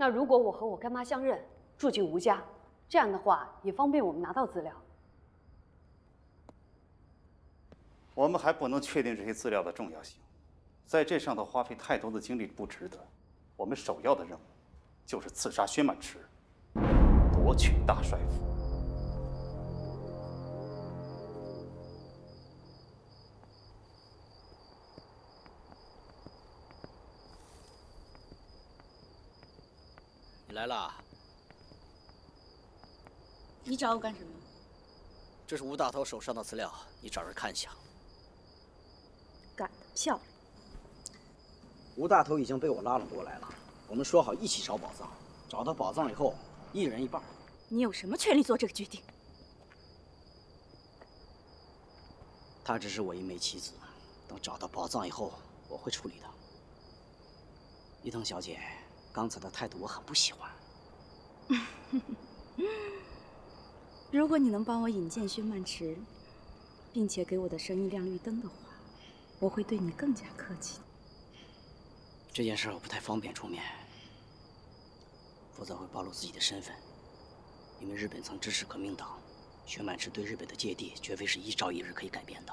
那如果我和我干妈相认，住进吴家，这样的话也方便我们拿到资料。我们还不能确定这些资料的重要性，在这上头花费太多的精力不值得。我们首要的任务就是刺杀薛满池，夺取大帅府。来了，你找我干什么？这是吴大头手上的资料，你找人看一下。干得漂亮！吴大头已经被我拉拢过来了，我们说好一起找宝藏，找到宝藏以后，一人一半。你有什么权利做这个决定？她只是我一枚棋子，等找到宝藏以后，我会处理的。伊藤小姐，刚才的态度我很不喜欢。如果你能帮我引荐薛曼池，并且给我的生意亮绿灯的话，我会对你更加客气。这件事我不太方便出面，否则会暴露自己的身份。因为日本曾支持革命党，薛曼池对日本的芥蒂绝非是一朝一日可以改变的。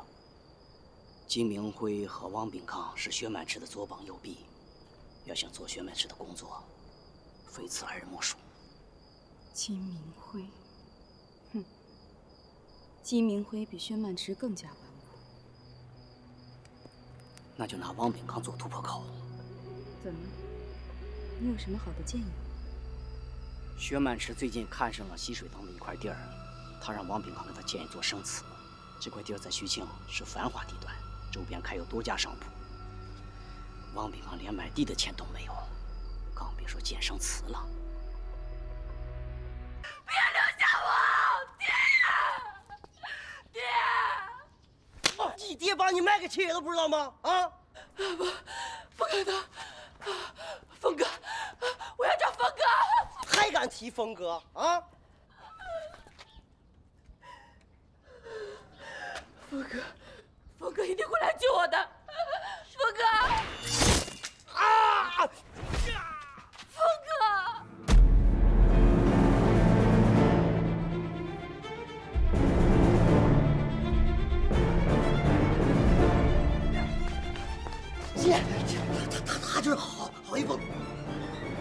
金明辉和汪炳康是薛满池的左膀右臂，要想做薛满池的工作，非此二人莫属。金明辉，哼，金明辉比薛曼池更加顽固。那就拿汪炳康做突破口。怎么？你有什么好的建议？薛曼池最近看上了溪水塘的一块地儿，他让汪炳康给他建一座生祠。这块地儿在徐庆是繁华地段，周边开有多家商铺。汪炳康连买地的钱都没有，更别说建生祠了。别留下我，爹呀！爹！你爹把你卖给秦爷了，不知道吗？啊！不，不可能！峰哥，我要找峰哥！还敢提峰哥啊？峰哥，峰哥一定会来救我的！峰哥！是好好一封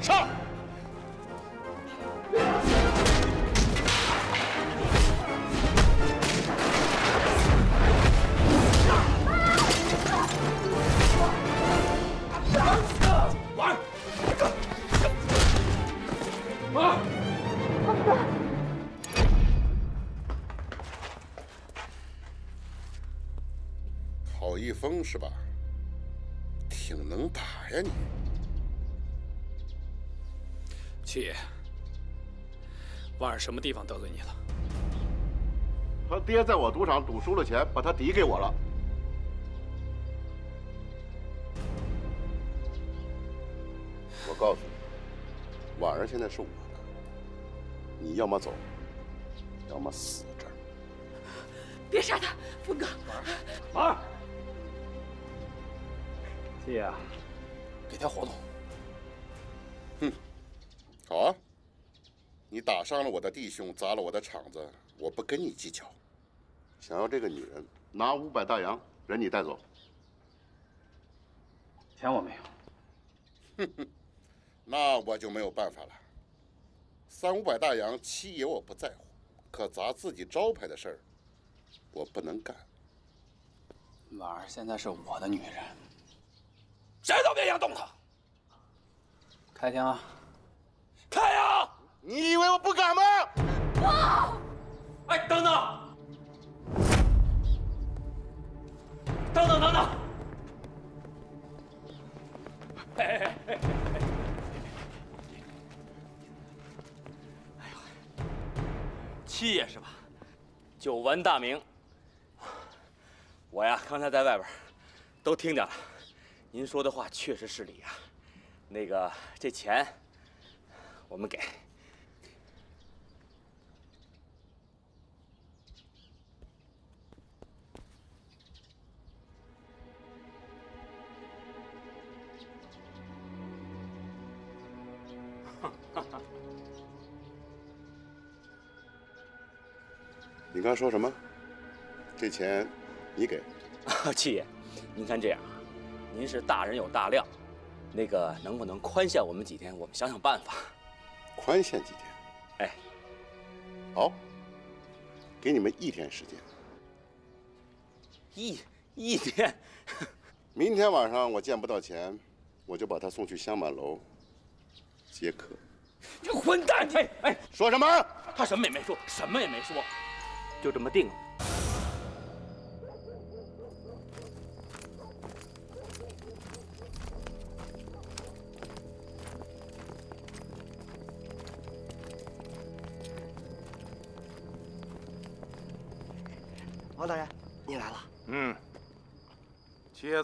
上啊好一封是吧？挺能打。呀你。七爷，婉儿什么地方得罪你了？他爹在我赌场赌输了钱，把他抵给我了。我告诉你，婉儿现在是我的，你要么走，要么死这儿。别杀他，峰哥。婉儿，七爷，给条活动。哼，好啊，你打伤了我的弟兄，砸了我的场子，我不跟你计较。想要这个女人，拿五百大洋，人你带走。钱我没有。哼哼，那我就没有办法了。三五百大洋，七爷我不在乎，可砸自己招牌的事儿，我不能干。婉儿现在是我的女人，谁都别想动他。开枪！啊开呀！你以为我不敢吗？不！哎，等等！等等等等！哎哎哎哎！哎呦，七爷是吧？久闻大名。我呀，刚才在外边都听见了，您说的话确实是理啊。那个，这钱我们给。你刚说什么？这钱你给？七爷，您看这样啊，您是大人有大量，那个能不能宽限我们几天？我们想想办法。宽限几天？哎，好，给你们一天时间。一一天？明天晚上我见不到钱，我就把他送去香满楼接客。你混蛋！哎哎，说什么？他什么也没说，什么也没说，就这么定了。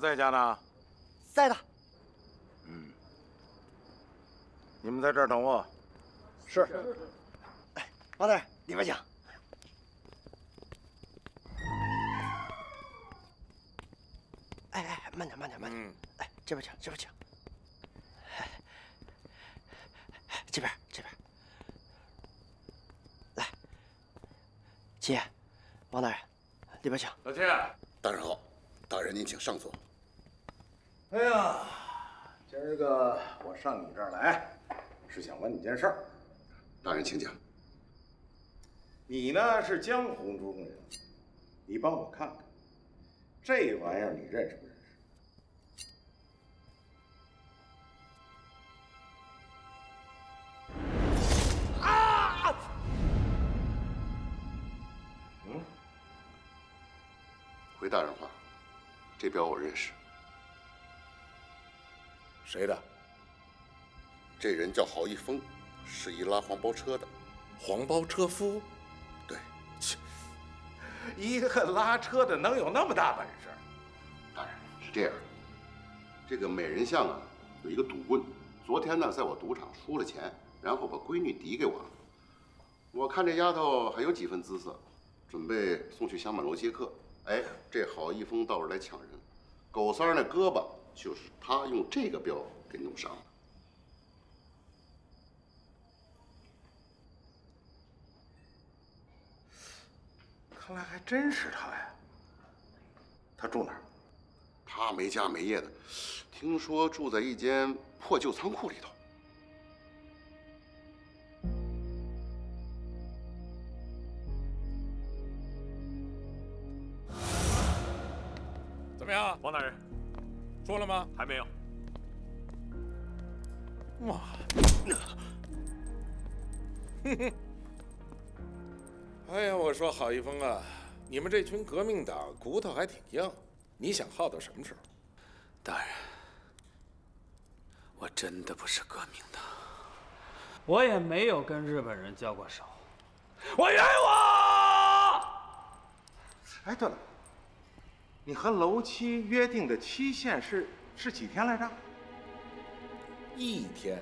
在家呢。在的。嗯，你们在这儿等我。是。哎，王大人，里边请。哎哎，慢点，慢点，慢点。哎，这边请，这边请。哎，这边，这边。来，七爷，王大人，里边请。老七，大人好，大人您请上座。哎呀，今儿个我上你这儿来，是想问你件事儿。大人请讲。你呢是江湖中人，你帮我看看，这玩意儿你认识不认识？啊！嗯，回大人话，这表我认识。谁的？这人叫郝一峰，是一拉黄包车的。黄包车夫？对。切，一个拉车的能有那么大本事？大人是这样，这个美人巷啊，有一个赌棍，昨天呢在我赌场输了钱，然后把闺女抵给我了。我看这丫头还有几分姿色，准备送去香满楼接客。哎，这郝一峰倒是来抢人，狗三儿那胳膊就是他用这个镖给弄伤的。看来还真是他呀。他住哪儿？他没家没业的，听说住在一间破旧仓库里头。怎么样，王大人？说了吗？还没有。哇！哼哼。哎呀，我说郝一峰啊，你们这群革命党骨头还挺硬。你想耗到什么时候？大人，我真的不是革命党，我也没有跟日本人交过手。我冤枉！哎，对了，你和楼七约定的期限是是几天来着？一天，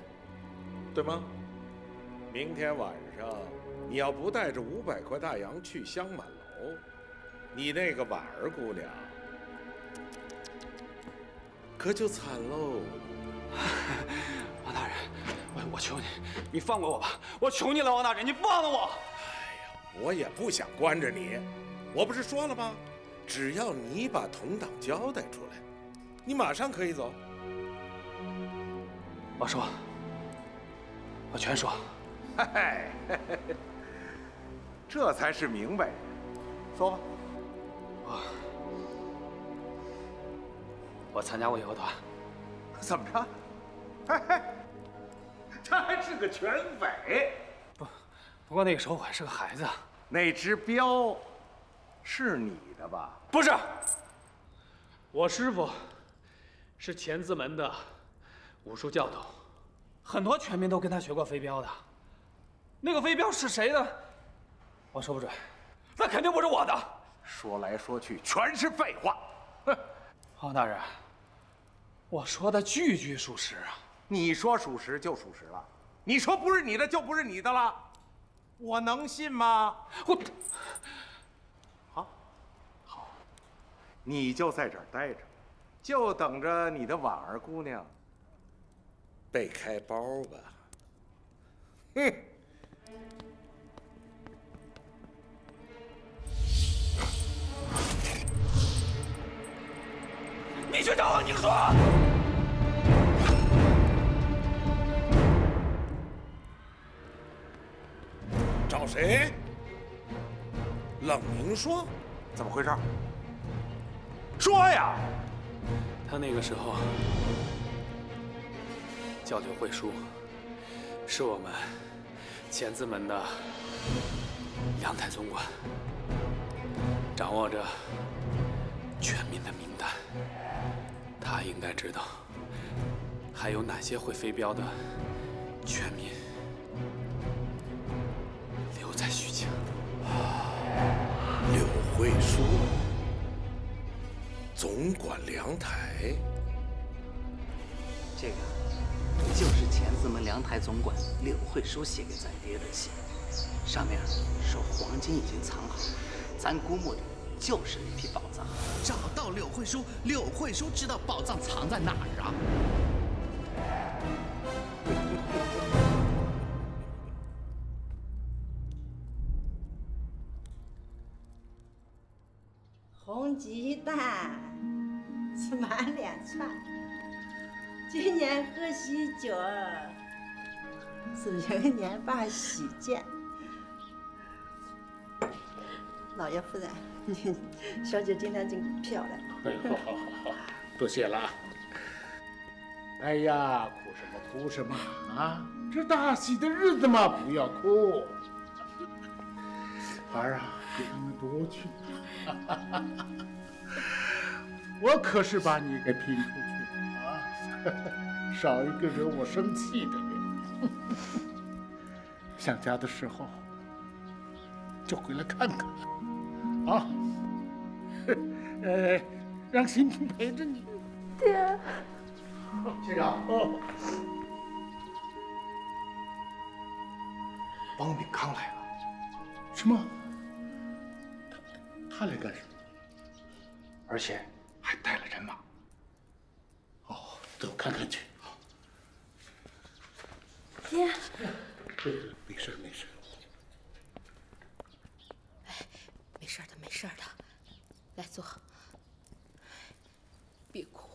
对吗？明天晚上你要不带着五百块大洋去香满楼，你那个婉儿姑娘可就惨喽。王大人，我我求你，你放过我吧！我求你了，王大人，你放了我！哎呀我也不想关着你，我不是说了吗？只要你把同党交代出来，你马上可以走。我说，我全说。嘿嘿，这才是明白人。说吧。我我参加过义和团。怎么着？嘿嘿，这还是个全匪。不，不过那个时候我还是个孩子。那只镖是你的吧？不是，我师傅是钱字门的武术教头，很多拳民都跟他学过飞镖的。那个飞镖是谁的？我说不准，那肯定不是我的。说来说去全是废话。哼，黄大人，我说的句句属实啊！你说属实就属实了，你说不是你的就不是你的了，我能信吗？我好，好，你就在这儿待着，就等着你的婉儿姑娘被开包吧。哼。你去找王宁说。找谁？冷凝霜？怎么回事？说呀！他那个时候叫柳慧书，是我们钱字门的阳台总管，掌握着全民的名单。他应该知道还有哪些会飞镖的全民留在徐庆。柳慧书，总管凉台，这个就是钱字门凉台总管柳慧书写给咱爹的信，上面说黄金已经藏好，咱估摸着就是那批宝藏。找到柳慧书，柳慧书知道宝藏藏在哪儿啊？红鸡蛋满脸串，今年喝喜酒是人年把喜见。老爷夫人，你小姐今天真漂亮。哎，好好好好，多谢了。哎呀，哭什么哭什么啊？这大喜的日子嘛，不要哭。孩儿啊，别那么多去。我可是把你给拼出去了啊！少一个惹我生气的人。想家的时候就回来看看啊！呃，让欣欣陪着你。爹，县长。哦，王炳康来了。什么？他他来干什么？而且还带了人马。哦，走，看看去。爹，没事没事。哎没事的，没事的，来坐，别哭。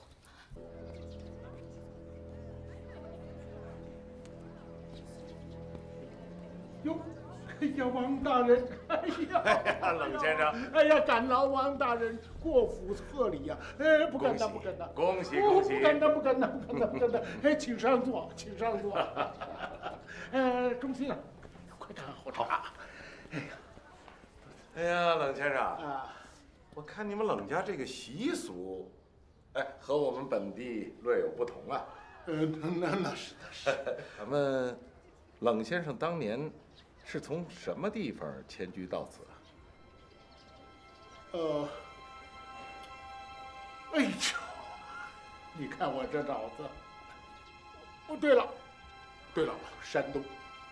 哟，哎呀，王大人，哎呀，哎呀，冷先生，哎呀，敢劳王大人过府贺礼呀！哎，不敢当，不敢当，恭喜哦恭喜不敢当，不敢当，不敢当，不敢当！哎，请上座，请上座。呃，中心啊，快看好茶。哎呀，哎呀，冷先生，啊，我看你们冷家这个习俗，哎，和我们本地略有不同啊。呃，那那是那是。咱们冷先生当年是从什么地方迁居到此啊？呃，哎呦，你看我这脑子。哦，对了，对了，山东，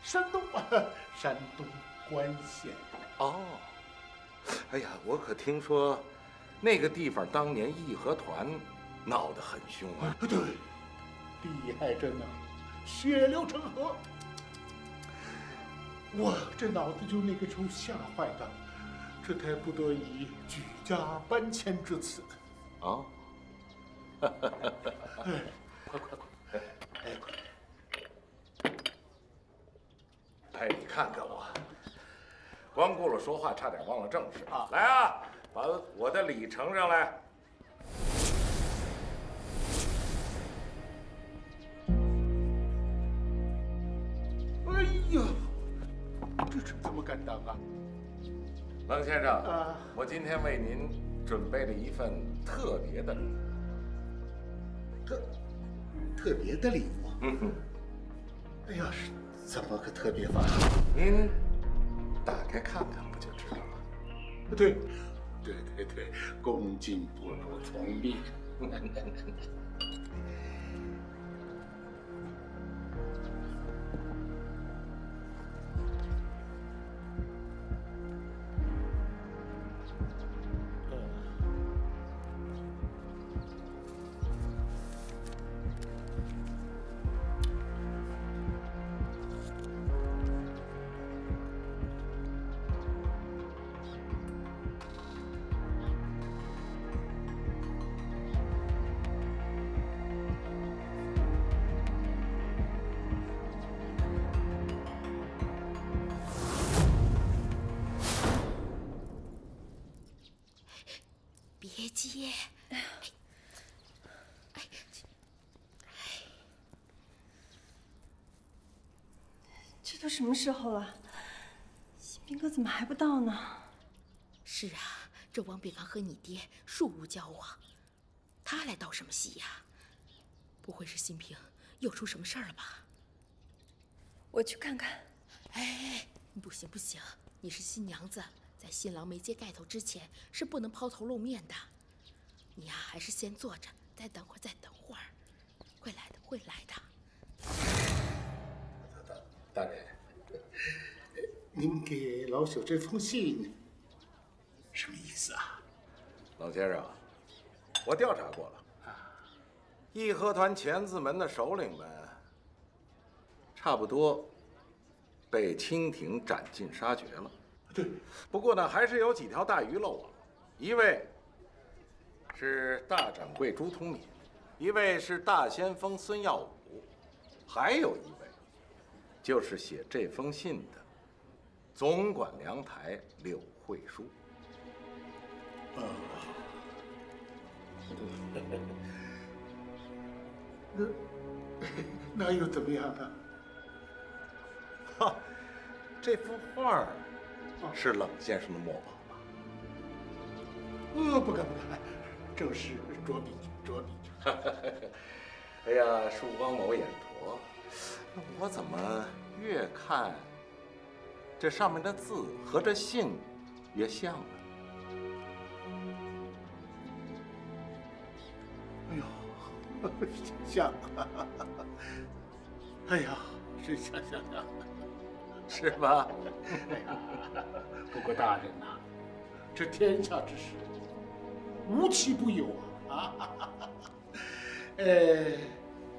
山东，山东关县。哦，哎呀，我可听说那个地方当年义和团闹得很凶啊。对，厉害着呢，血流成河。我这脑子就那个时候吓坏的，这才不得已举家搬迁至此。哦，哎，快快快！哎，哎，你看看我，光顾了说话，差点忘了正事啊。来啊，把我的礼呈上来。哎呀，这这怎么敢当啊？冷先生，我今天为您准备了一份特别的礼物。特特别的礼物？嗯哼。哎呀，是怎么个特别法？您打开看看不就知道了？对，对对对，恭敬不如从命。时候了？新兵哥怎么还不到呢？是啊，这王炳刚和你爹素无交往，他来道什么喜呀？不会是新平又出什么事儿了吧？我去看看。哎，不行不行，你是新娘子，在新郎没揭盖头之前是不能抛头露面的。你呀，还是先坐着，再等会儿，再等会儿，会来的，会来的。大人，您给老朽这封信什么意思啊？冷先生，我调查过了，义和团钳子门的首领们差不多被清廷斩尽杀绝了。对，不过呢，还是有几条大鱼漏网，一位是大掌柜朱通敏，一位是大先锋孙耀武，还有一位就是写这封信的总管粮台柳慧书。啊，那那又怎么样啊？哈，这幅画儿是冷先生的墨宝吧？呃，不敢不敢，正是着笔着笔。哎呀，曙光某眼拙，那我怎么越看这上面的字和这姓也像啊？哎呦，像啊！哎呀，是像像像，是吧？不过大人呐、这天下之事，无奇不有啊！啊，呃，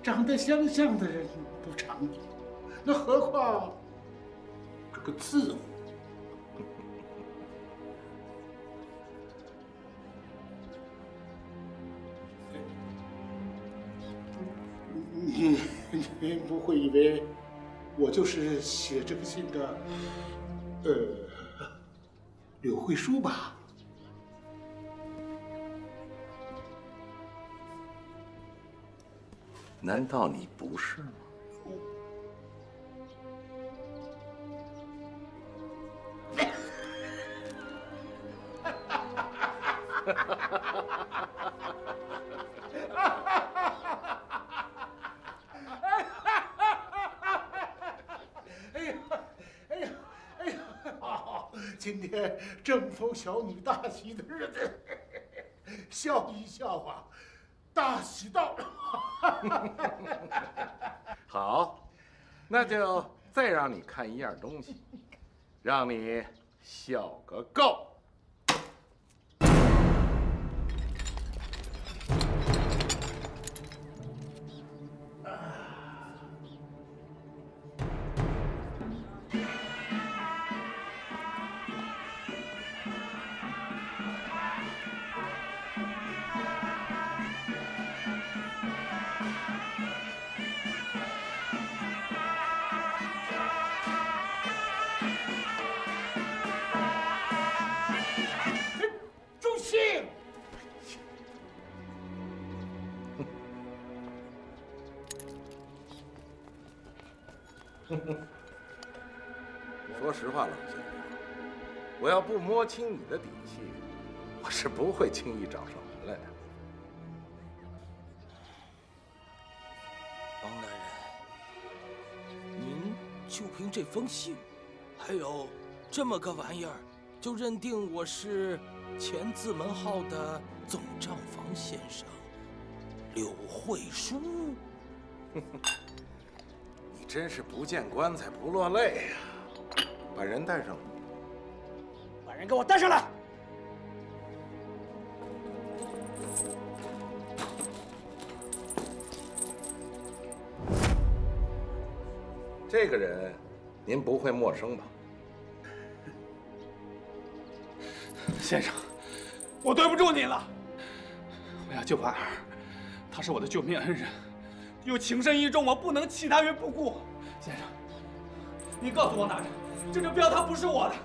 长得相像的人不常有，那何况这个字？你你不会以为我就是写这个信的，呃，柳慧书吧？难道你不是吗？哈哈哈哈哈哈哎呀，哎呀，哎呀！今天正逢小女大喜的日子，笑一笑啊，大喜到了。好，那就再让你看一样东西，让你笑个够。摸清你的底细，我是不会轻易找上门来的。王大人，您就凭这封信，还有这么个玩意儿，就认定我是前字门号的总账房先生柳慧书？你真是不见棺材不落泪呀、把人带上。给我带上来！这个人，您不会陌生吧？先生，我对不住你了。我要救婉儿，她是我的救命恩人，又情深意重，我不能弃她于不顾。先生，你告诉王大人，这张镖它不是我的，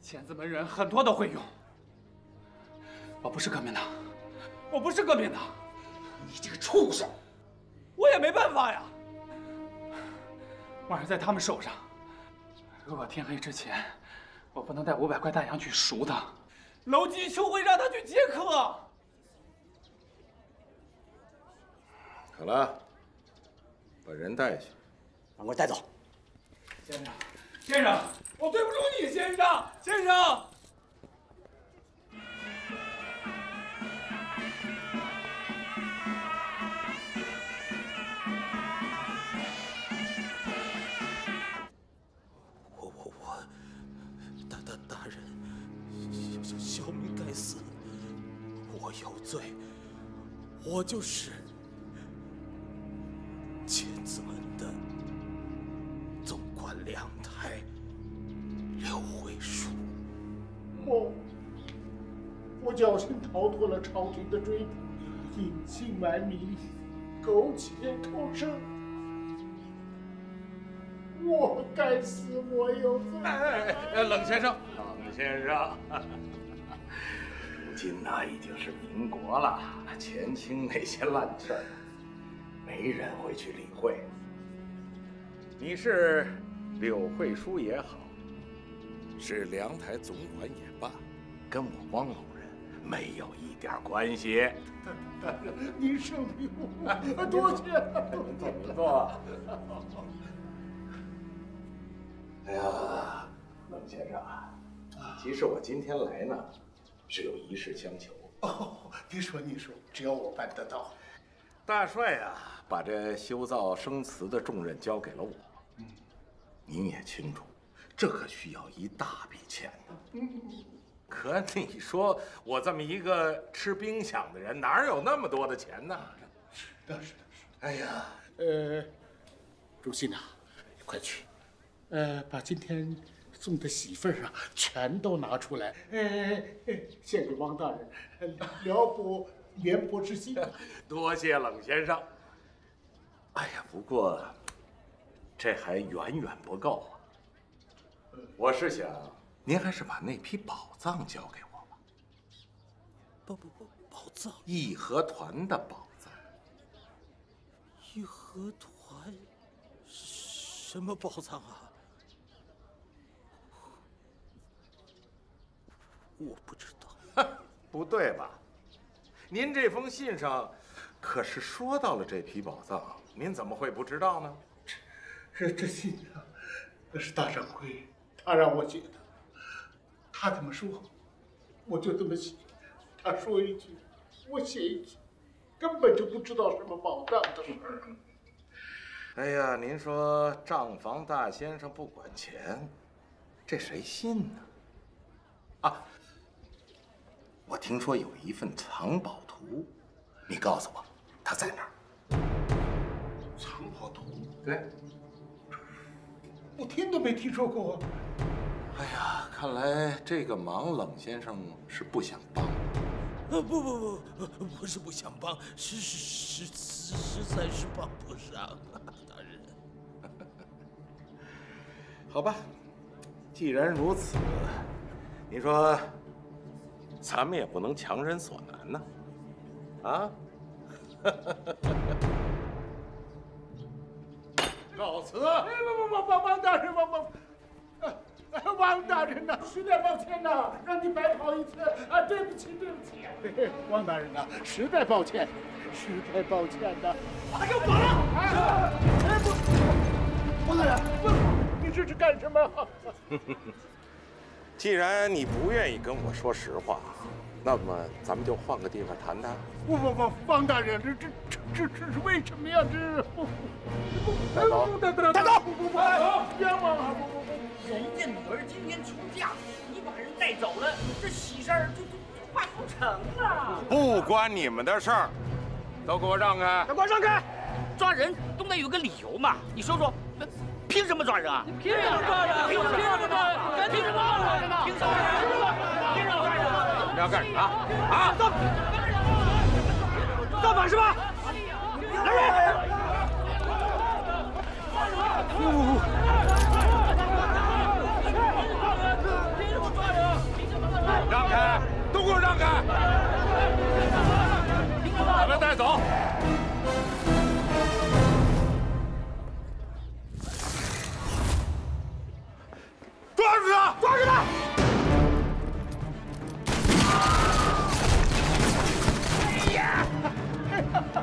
钱字门人很多都会用。我不是革命党，我不是革命党。你这个畜生！我也没办法呀。婉儿在他们手上，如果天黑之前我不能带五百块大洋去赎他，楼基就会让他去接客。好了，把人带去。把我带走。先生，先生，我对不住你，先生，先生。我我我，大大大人，小小民该死，我有罪，我就是了朝廷的追捕，隐姓埋名，苟且偷生。我该死，我有罪。哎哎，冷先生，冷先生，如今呐已经是民国了，前清那些烂事儿，没人会去理会。你是柳慧书也好，是凉台总管也罢，跟我汪某人没有一点关系。大人，您圣明我，多谢。坐，您坐。哎呀，冷先生啊，其实我今天来呢，是有一事相求。哦，您说，您说，只要我办得到。大帅啊、把这修造生祠的重任交给了我。嗯，您也清楚，这可需要一大笔钱呢。嗯，可 你说我这么一个吃冰饷的人，哪有那么多的钱呢？是的，是的，是的。哎呀，呃，主席呐，快去，呃，把今天送的喜份儿啊，全都拿出来，呃，献给汪大人，辽补廉薄之心。多谢冷先生。哎呀，不过这还远远不够啊。我是想，您还是把那批宝藏交给我吧。不不不宝藏，义和团的宝藏。义和团，什么宝藏啊？我不知道。不对吧？您这封信上可是说到了这批宝藏，您怎么会不知道呢？这这信啊，那是大掌柜他让我写的，他怎么说，我就这么写。他说一句，我写一句，根本就不知道什么宝藏的事儿。哎呀，您说账房大先生不管钱，这谁信呢？啊，我听说有一份藏宝图，你告诉我，它在哪儿？藏宝图？对，我听都没听说过。哎呀，看来这个忙冷先生是不想帮。呃，不不不，不是不想帮，是是是实实在是帮不上，大人。好吧，既然如此，你说，咱们也不能强人所难呐，啊？告辞。哎，不不不王王大人，王王，哎，王大人呐，实在抱歉呐，让你白跑一次啊！对不起，对不起。王大人呐，实在抱歉，实在抱歉呐。把他给我绑了！哎，不，王大人，不，你这是干什么？既然你不愿意跟我说实话，那么咱们就换个地方谈谈。不不不，王大人，这这这这这是为什么呀？这是不不带走，带走，带走，不不不，冤枉啊！不不不。人家女儿今天出嫁，你把人带走了，这喜事儿就就办不成了。不关你们的事儿，都给我让开！都给我让开！抓人总得有个理由嘛，你说说，凭什么抓人啊？凭什么抓人？凭什么抓人？凭什么抓人？凭什么？凭什么抓人？你要干什么？啊？造造反是吧？来人！让开！都给我让开！把他带走！抓住他！抓住他！哎呀！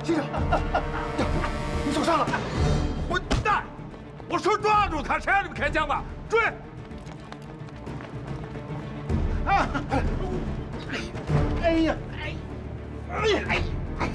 先生，你受伤了！混蛋！我说抓住他，谁让你们开枪的？追！哎呀！哎呀！哎呀！哎呀！哎呀！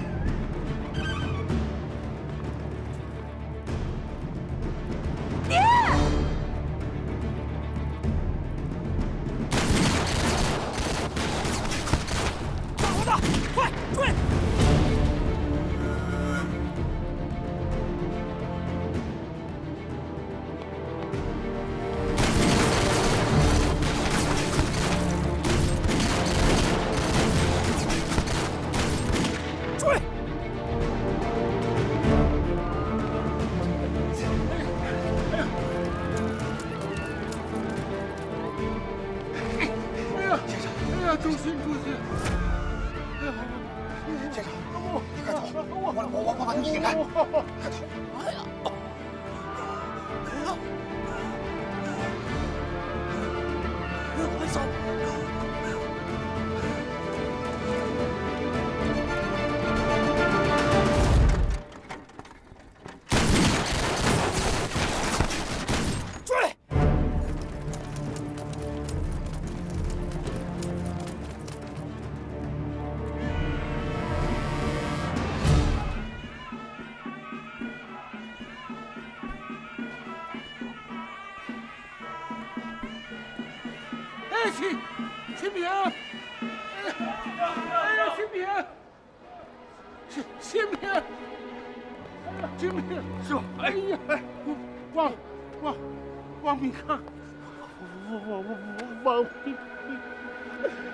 哎，秦秦平！哎呀，秦平！秦秦平！秦平！师傅，哎呀，哎，王王王明康，王王王王明，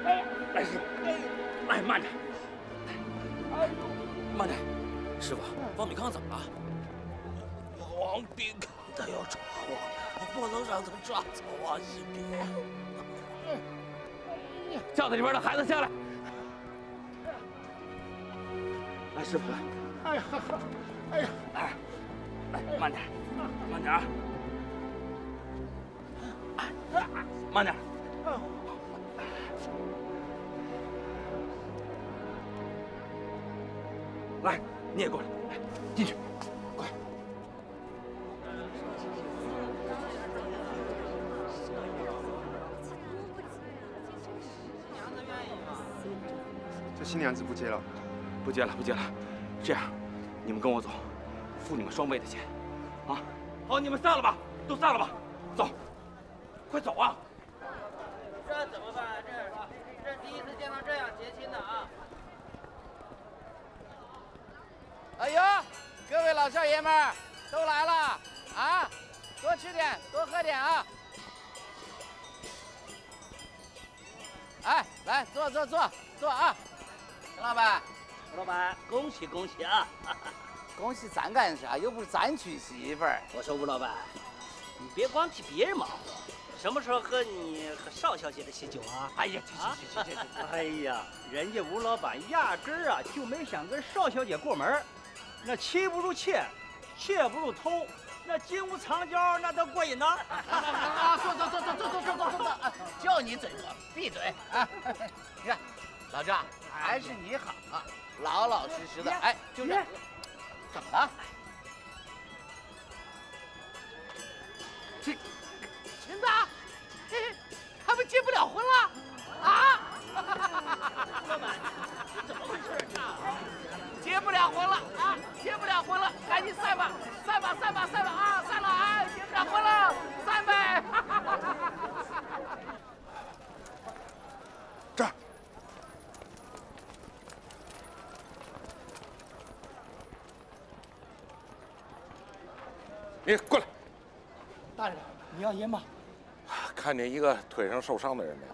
哎，来师傅，哎，慢点，哎，慢点，师傅，王炳康怎么了？王炳康他要抓我，我不能让他抓走啊！新平，轿子里边的孩子下来。哎，师傅。哎呀，哎呀，哎，慢点，慢点啊，慢点。来，你也过来，进去。这新娘子不接了，不接了，不接了。这样，你们跟我走，付你们双倍的钱，啊！好，你们散了吧，都散了吧，走，快走啊！这怎么办？这这第一次见到这样结亲的啊！哎呦，各位老少爷们儿都来了啊！多吃点，多喝点啊！哎，来坐坐坐坐啊！陈老板，老板，恭喜恭喜啊！恭喜咱干啥？又不是咱娶媳妇儿。我说吴老板，你别光替别人忙活，什么时候喝你和邵小姐的喜酒啊？哎呀，去去去去去！哎呀，人家吴老板压根儿啊就没想跟邵小姐过门儿那妻不如妾，妾不如偷，那金屋藏娇那都过瘾呢。啊，坐坐坐坐坐坐坐坐坐坐，就你嘴多，闭嘴啊！你看，老张还是你好啊，老老实实的，哎，就是。怎么了？这秦子，他们结不了婚了啊！老板，怎么回事？结不了婚了啊！结不了婚了，赶紧散吧，散吧，散吧，散吧啊！散了啊！结不了婚了，散呗！你过来，大人，你要烟吗？看见一个腿上受伤的人没有？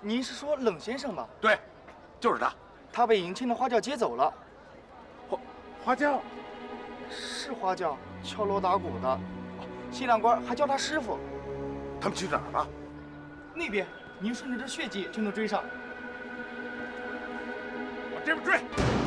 您是说冷先生吗？对，就是他。他被迎亲的花轿接走了。花花轿？是花轿，敲锣打鼓的。新郎官还叫他师傅。他们去哪儿了？那边，您顺着这血迹就能追上。往这边追。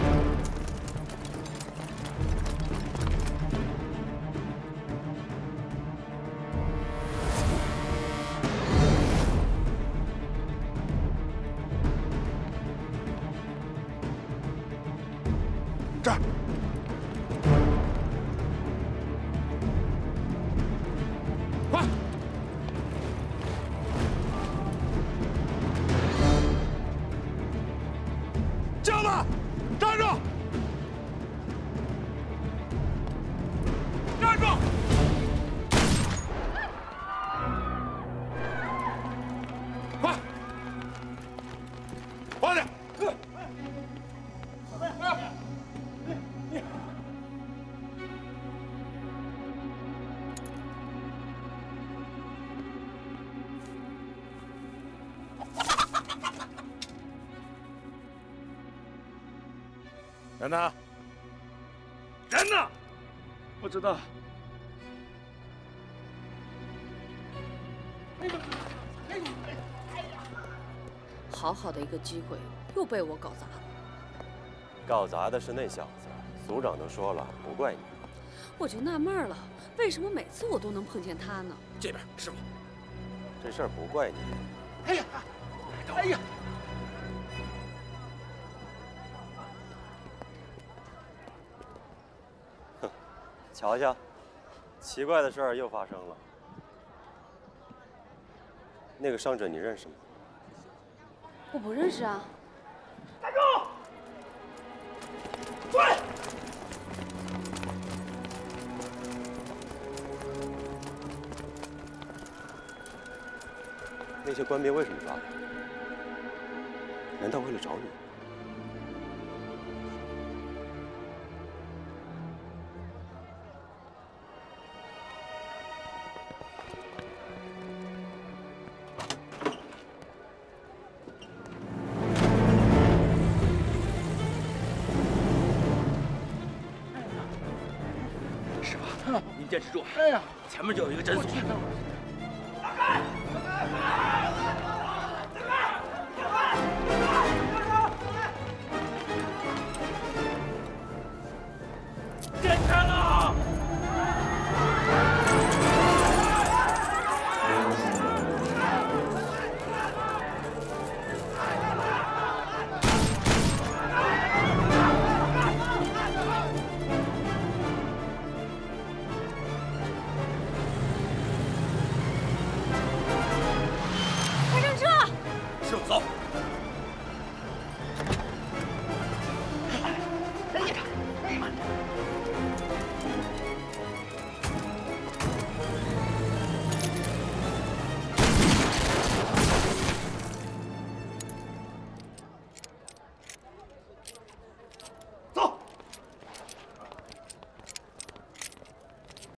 人呢？人呢？不知道。好好的一个机会，又被我搞砸了。搞砸的是那小子，组长都说了，不怪你。我就纳闷了，为什么每次我都能碰见他呢？这边，师傅。这事儿不怪你。哎呀，哎呀！瞧瞧，奇怪的事儿又发生了。那个伤者你认识吗？我不认识啊。站住！滚！那些官兵为什么抓他？难道为了找你？坚持住。哎呀，前面就有一个诊所。